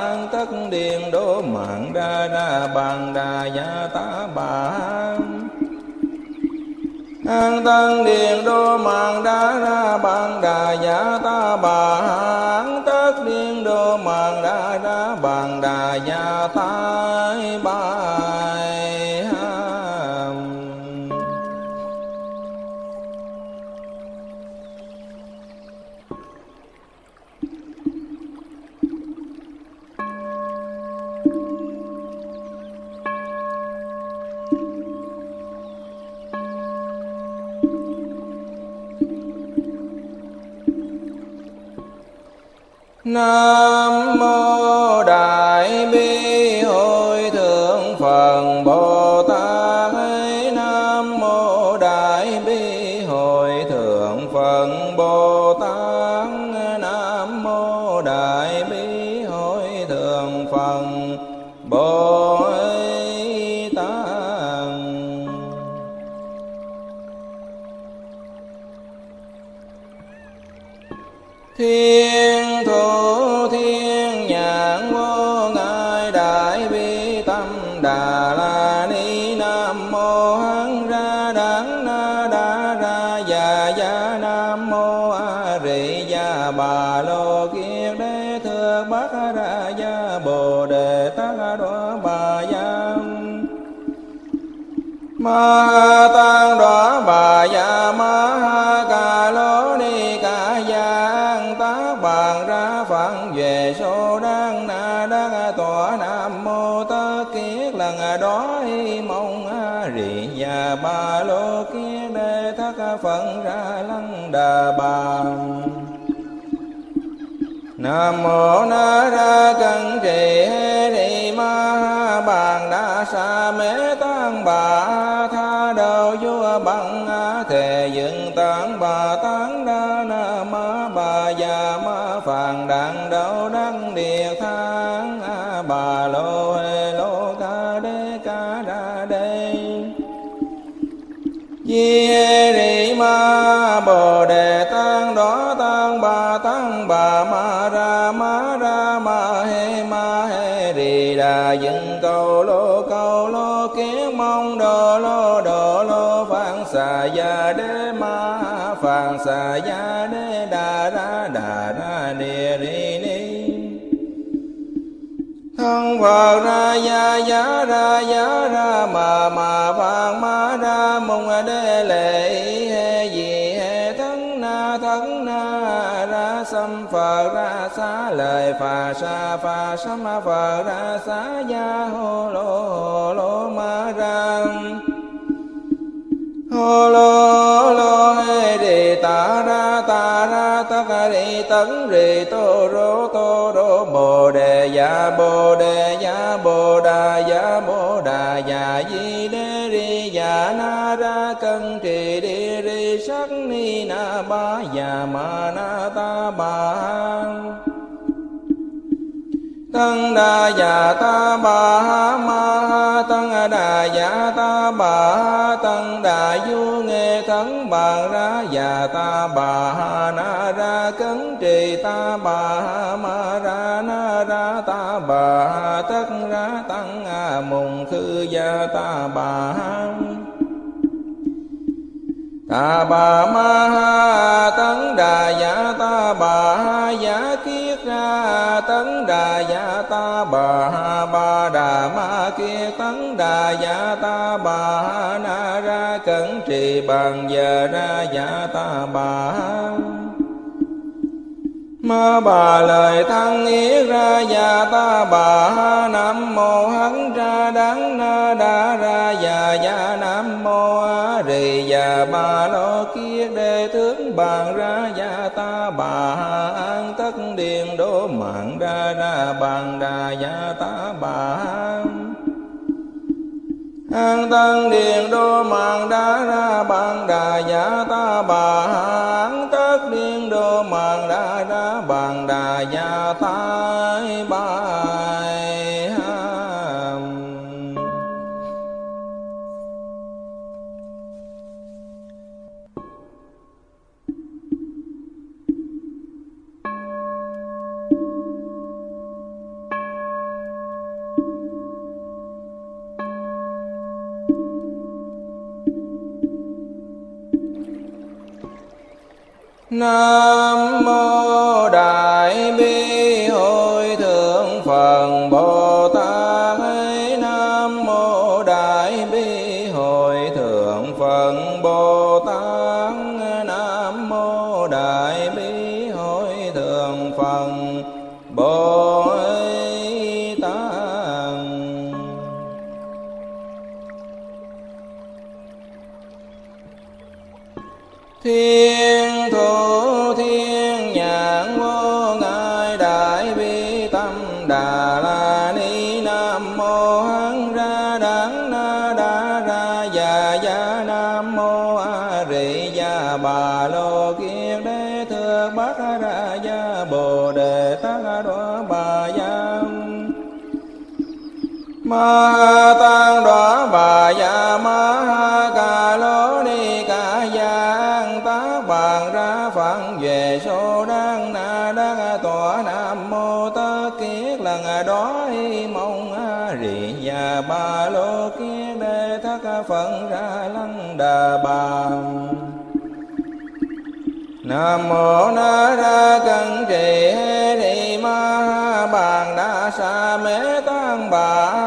an tất điện đô mạng ra ra bàn đà già, ta bà an tăng điện đô mạng đa ra bằng đà giả ta bà an tất điện đô mạng đa ra bằng đà giả ta bài. Nam mô Đại Bi Hội Thượng Phật Bồ bà lô kiết đế thượng bát ra gia bồ đề tăng đoá bà giang ma tăng đọa bà gia ma ha ca lô ni ca giang. Tác bàn ra phận về số đang na đang tòa nam mô tơ kiết lần đó mong a rì nhà bà lô kiết đề thất phận ra lăng đà bà Nam mô Na Ra Cân Trì Hê Ni Ma Bàn Đa Sa Mê Đà Dừng Cầu Lô Cầu Lô, Kiến Mong Đồ Lô Đồ Lô Phạn Xà Gia Đế Ma Phạn Xà Gia Đế Đà Ra Đà Ra Địa ni Ni. Thân phật ra ya ya ra ya ra, mà mà phạn ma ra, mùng đế lệ xá lời phà sa phà samà phà ra xá gia hô lô hô lô ma ra. Hô lô lô hê đi ta ra ta ra ta ca đi tấn rì tô rô tô rô bồ đề ya bồ đề ya bồ đà ya bồ tăng đà già dạ ta bà ma ha tăng đà già dạ ta bà tăng đà du nghe thắng bà ra già ta bà na ra cấn trì ta bà ma ra na ra ta bà tất ra tăng a mùng khư gia ta bà ta bà ma tấn đà dạ ta bà giả kia tấn đà dạ ta bà ha ba đà ma kia. Tấn đà dạ ta bà ha na ra cẩn trì bàn giờ ra dạ ta bà. Ha Ma bà lời thăng yết ra già ta bà. Ha nam mô hắn ra đắng na đa ra già già nam mô a rì già bà lo kia đề tướng bàn ra gia ta bà an tất điện đô mạng ra ra bàn đà gia ta bà an tân điện đô mạng đa ra bàn đà giả ta bà an tất điện đô mạng đa ra bàn đà giả thái bài Nam mô Đại Bi Hội Thượng Phật Bồ ma tăng đoá bà dạ ma ha ca lô ni ca giang tá bàn ra phản về số đang na đang tòa nam mô ta kiết lần đó y mong a rì nhà ba lô kiết đề thất phận ra lăng đà bà Nam mô Na Ra Cân Trì Hê ni Ma Bàn Đa Sa Mê Tăng Bà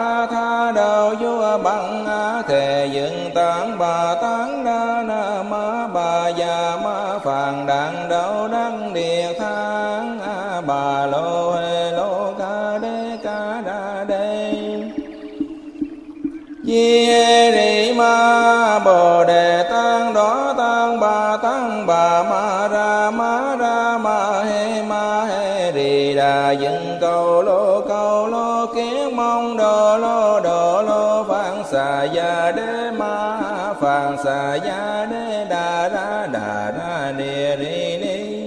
đà dựng cầu lô cầu lô, kiến mong đồ lô đồ lô phạn xà gia đế ma phạn xà gia đế đà ra đà ra ni ni ni.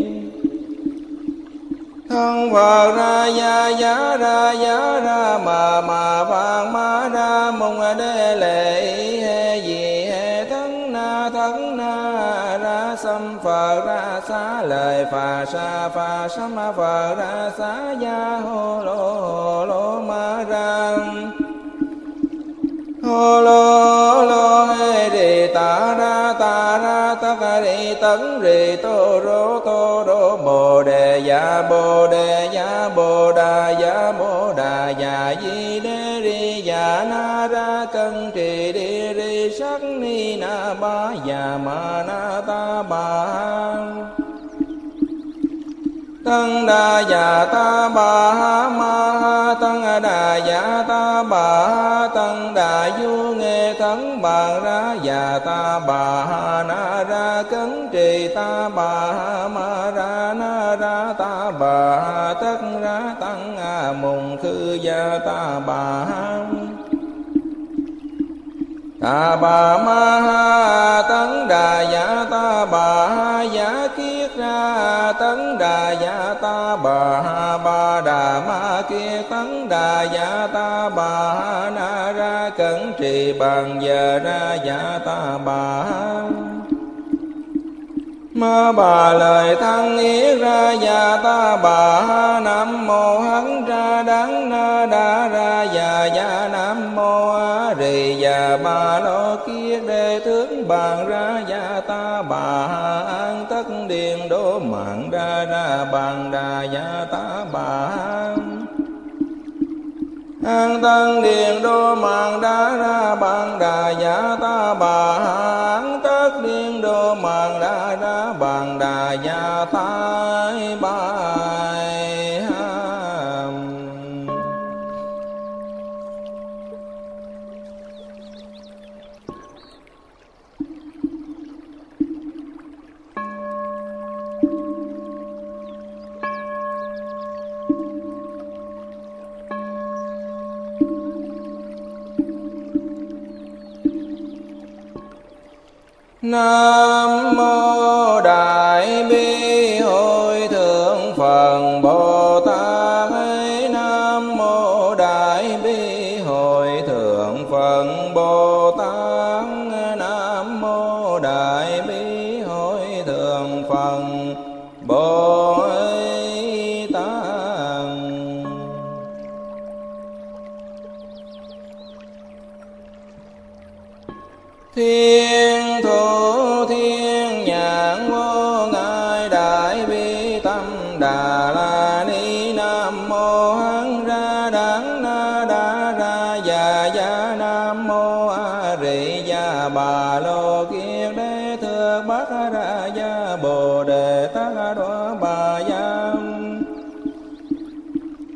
Thân phật ra gia, giá ra giá ra, mà mà phạn ma ra mùng đế lệ xá lời phà sa, phà sâm phà ra xá gia hô lô hô lô ma ra hô lô lô hê đi ta ra ta ra ta ca đi tấn rì, tô rô tô rô, bồ đề dạ bồ đề dạ bồ đà dạ bồ đà dạ di đê ri dạ na ra cân trì đi ri, sắc ni na ba dạ ma na ta ba tăng đa dạ ta bà ha ma ha tăng đà dạ ta bà ha tăng đà du nghe thắng bà ra dạ ta bà ha na ra cấn trì ta bà ha ma ra na ra ta bà ha tất ra tăng a mùng khư gia ta bà ha ta bà ma ha tấn đà dạ ta bà ha giả kia ra tấn đà dạ ta bà ha ba đà ma kia tấn đà dạ ta bà ha na ra cẩn trì bằng giờ ra dạ ta bà ha Ma bà lời thăng ý ra già ta bà ha nam mô hắn ra đắng na đa ra già già nam mô a rì già ba lo kia đề tướng bàn ra già ta bà ha an tất điện đố mạng ra ra bàn đà già ta bà ha an tân điện đô mạng đa ra bằng đà giả ta bà an tất điện đô mạng đa ra bằng đà giả ta bài Nam mô Đại Bi Hội Thượng Phật Bồ Tát. Nam mô Đại Bi Hội Thượng Phật Bồ Tát. Nam mô Đại Bi Hội Thượng Phật Bồ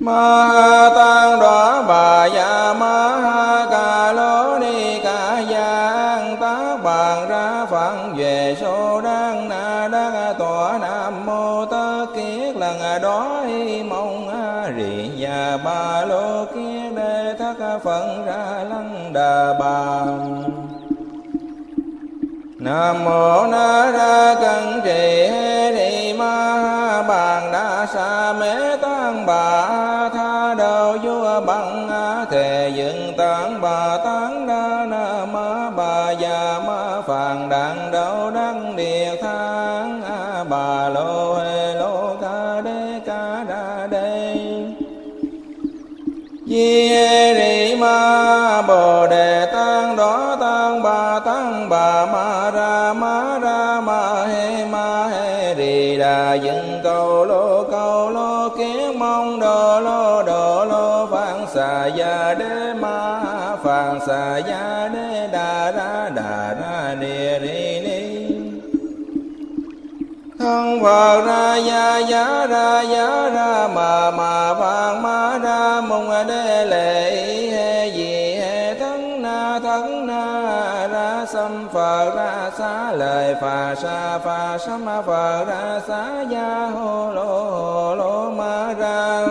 ma ha tăng đoá bà dạ ma ha ca lô ni ca gia an bàn ra phận về số đang na đang tòa nam mô tất kiết lần đó mong a rị nhà ba lô kia đề thất phận ra lăng đà bà Nam mô Na Ra Cân Trì Hê Ni Ma Ha Bàn Đa Sa Mê Tăng Bà Rị Dừng Cầu Lô Cầu Lô, kiến Mong Đồ Lô Đồ Lô Phạn Xà Gia Đế Ma Phạn Xà Gia Đế Đà Ra Đà Ra ni ni Ni. Thân phật ra ya ya ra ya ra, mà mà vàng ma ra mùng đế lệ. Ra xá lời phà sa phà sa ma phật ra xá ya hô lô hô lô ma ra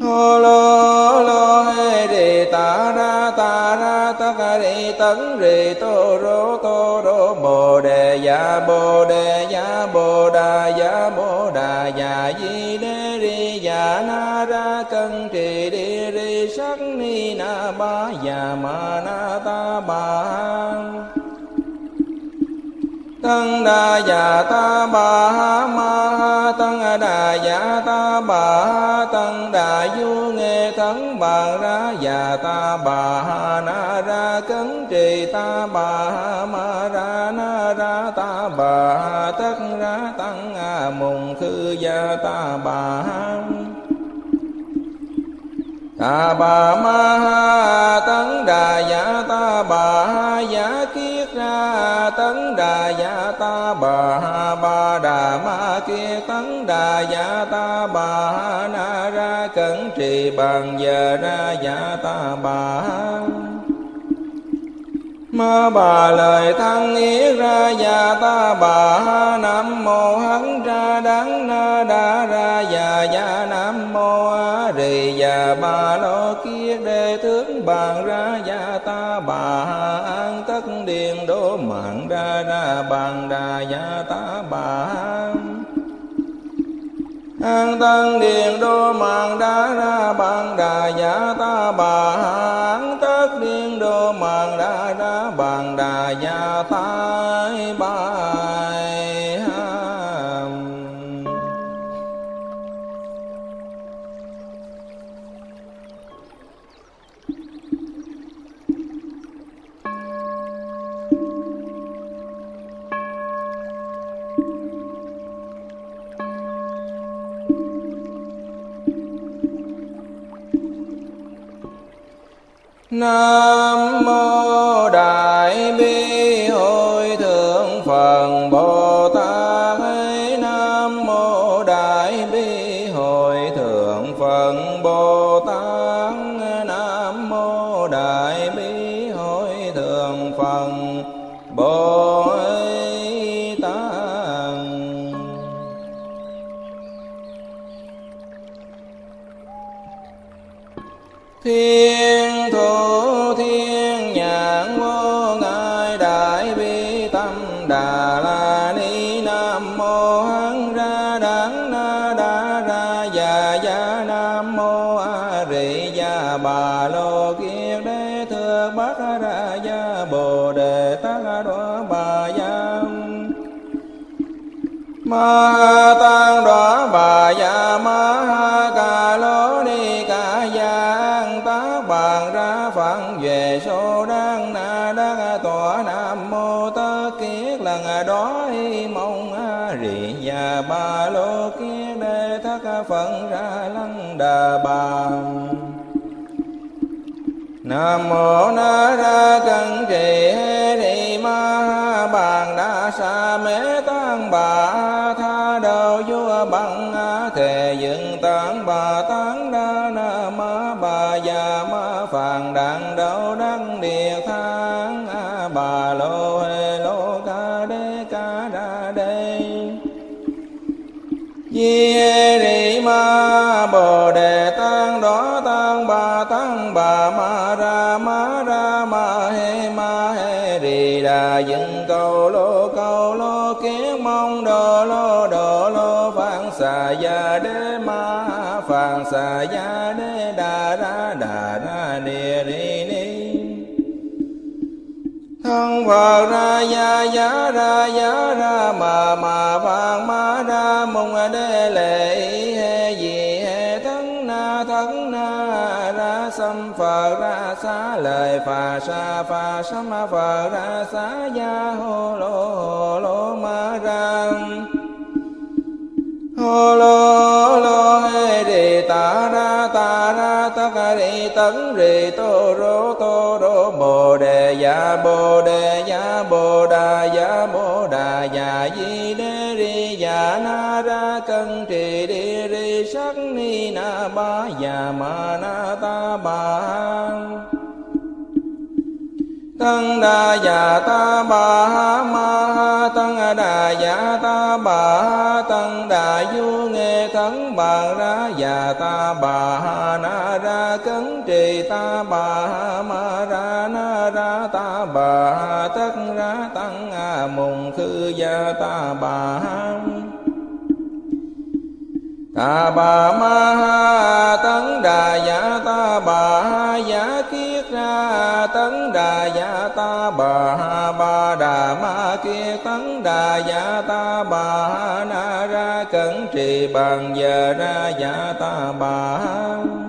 hô lô lô hê đi ta ra ta ra ta ca đi tấn rì tô rô tô rô bồ đề ya bồ đề ya bồ đà ya bồ đà ya di đê ri ya na ra cân trì đi na ba già ma na ta ba. Tăng đa già ta bà ma tăng đà già ta bà tăng đà du nghe thắng bà ra già ta bà na ra cấn trì ta bà ma ra na ra ta bà tất ra tăng a mùng khư gia ta bà a ta bà ma ha tấn đà dạ ta bà ha giả kiết ra tấn đà dạ ta bà ha ba đà ma kia tấn đà dạ ta bà ha na ra cẩn trì bàn giờ ra dạ ta bà ha Ma bà lời thăng yết ra, già ta bà ha nam mô. Hắn ra đắng na đa ra, già già nam mô a rì. Già bà lo kia đề tướng bàn ra, già ta bà ha an tất điền đô mạng ra ra bàn đà già ta bà ha an tăng điền đô mạng đã ra bạn đà giả ta bà an tất điền đô mạng đã ra bạn đà giả ta bài. Nam mô Đại ma tăng đó bà dạ ma ha ca lô ni ca giang tác bàn ra phận về số đang na đang tòa nam mô tơ kiết lần đó y mong a rị già ba lô kiết đề thất phận ra lăng đà bà Nam mô Na Ra Cân Trì Hê Thị Ma Ha Bàn Đa Sa Mê Tăng Bà Dựng Cầu Lô Cầu Lô kiến Mong Đồ Lô Đồ Lô Phạn Xà Gia Đế Ma Phạn Xà Gia Đế Đà Ra Đà Ra Địa ni Ni. Thân phật ra gia gia ra gia ra, mà mà phạn ma ra, mùng đế lệ xá lời phà sa phà samà phà ra xá ya hô lô hô lô ma ra hô lô lô hê rì ta ra ta ra tất rì tấn rì tô rô tô rô bồ đề ya bồ đề ya bồ đà ya bồ đà ya di đê ri ya na ra cân trì đi ri sắc ni na ba ya ma na ta ba tăng đà già ta bà ha ma ha tăng đà già ta bà ha tăng đà du nghe thắng bà ra già ta bà ha na ra cấn trì ta bà ha ma ra na ra ta bà ha tất ra tăng a mùng khư gia ta bà ha ta bà ma ha tấn đà dạ ta bà ha giả kia tấn đà dạ ta bà ha ba đà ma kia. Tấn đà dạ ta bà ha na ra cẩn trì bằng giờ ra dạ ta bà ha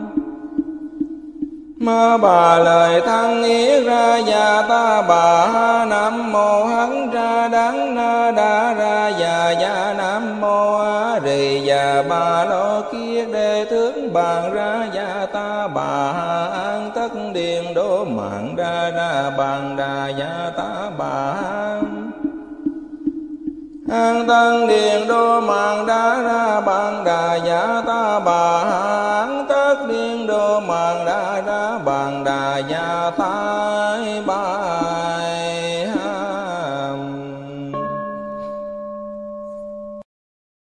ma bà lời thăng ý ra già, ta bà ha nam mô hắn ra đắng na đa ra già già nam mô a rì, già bà lo kia đề tướng bàn ra già, ta bà ha an tất điện đố mạng ra ra bàn đà già, ta bà ha an tăng điện đô mạng đa ra bàn đà giả ta bà. An tất điện đô mạng đa ra bàn đà giả ta bài.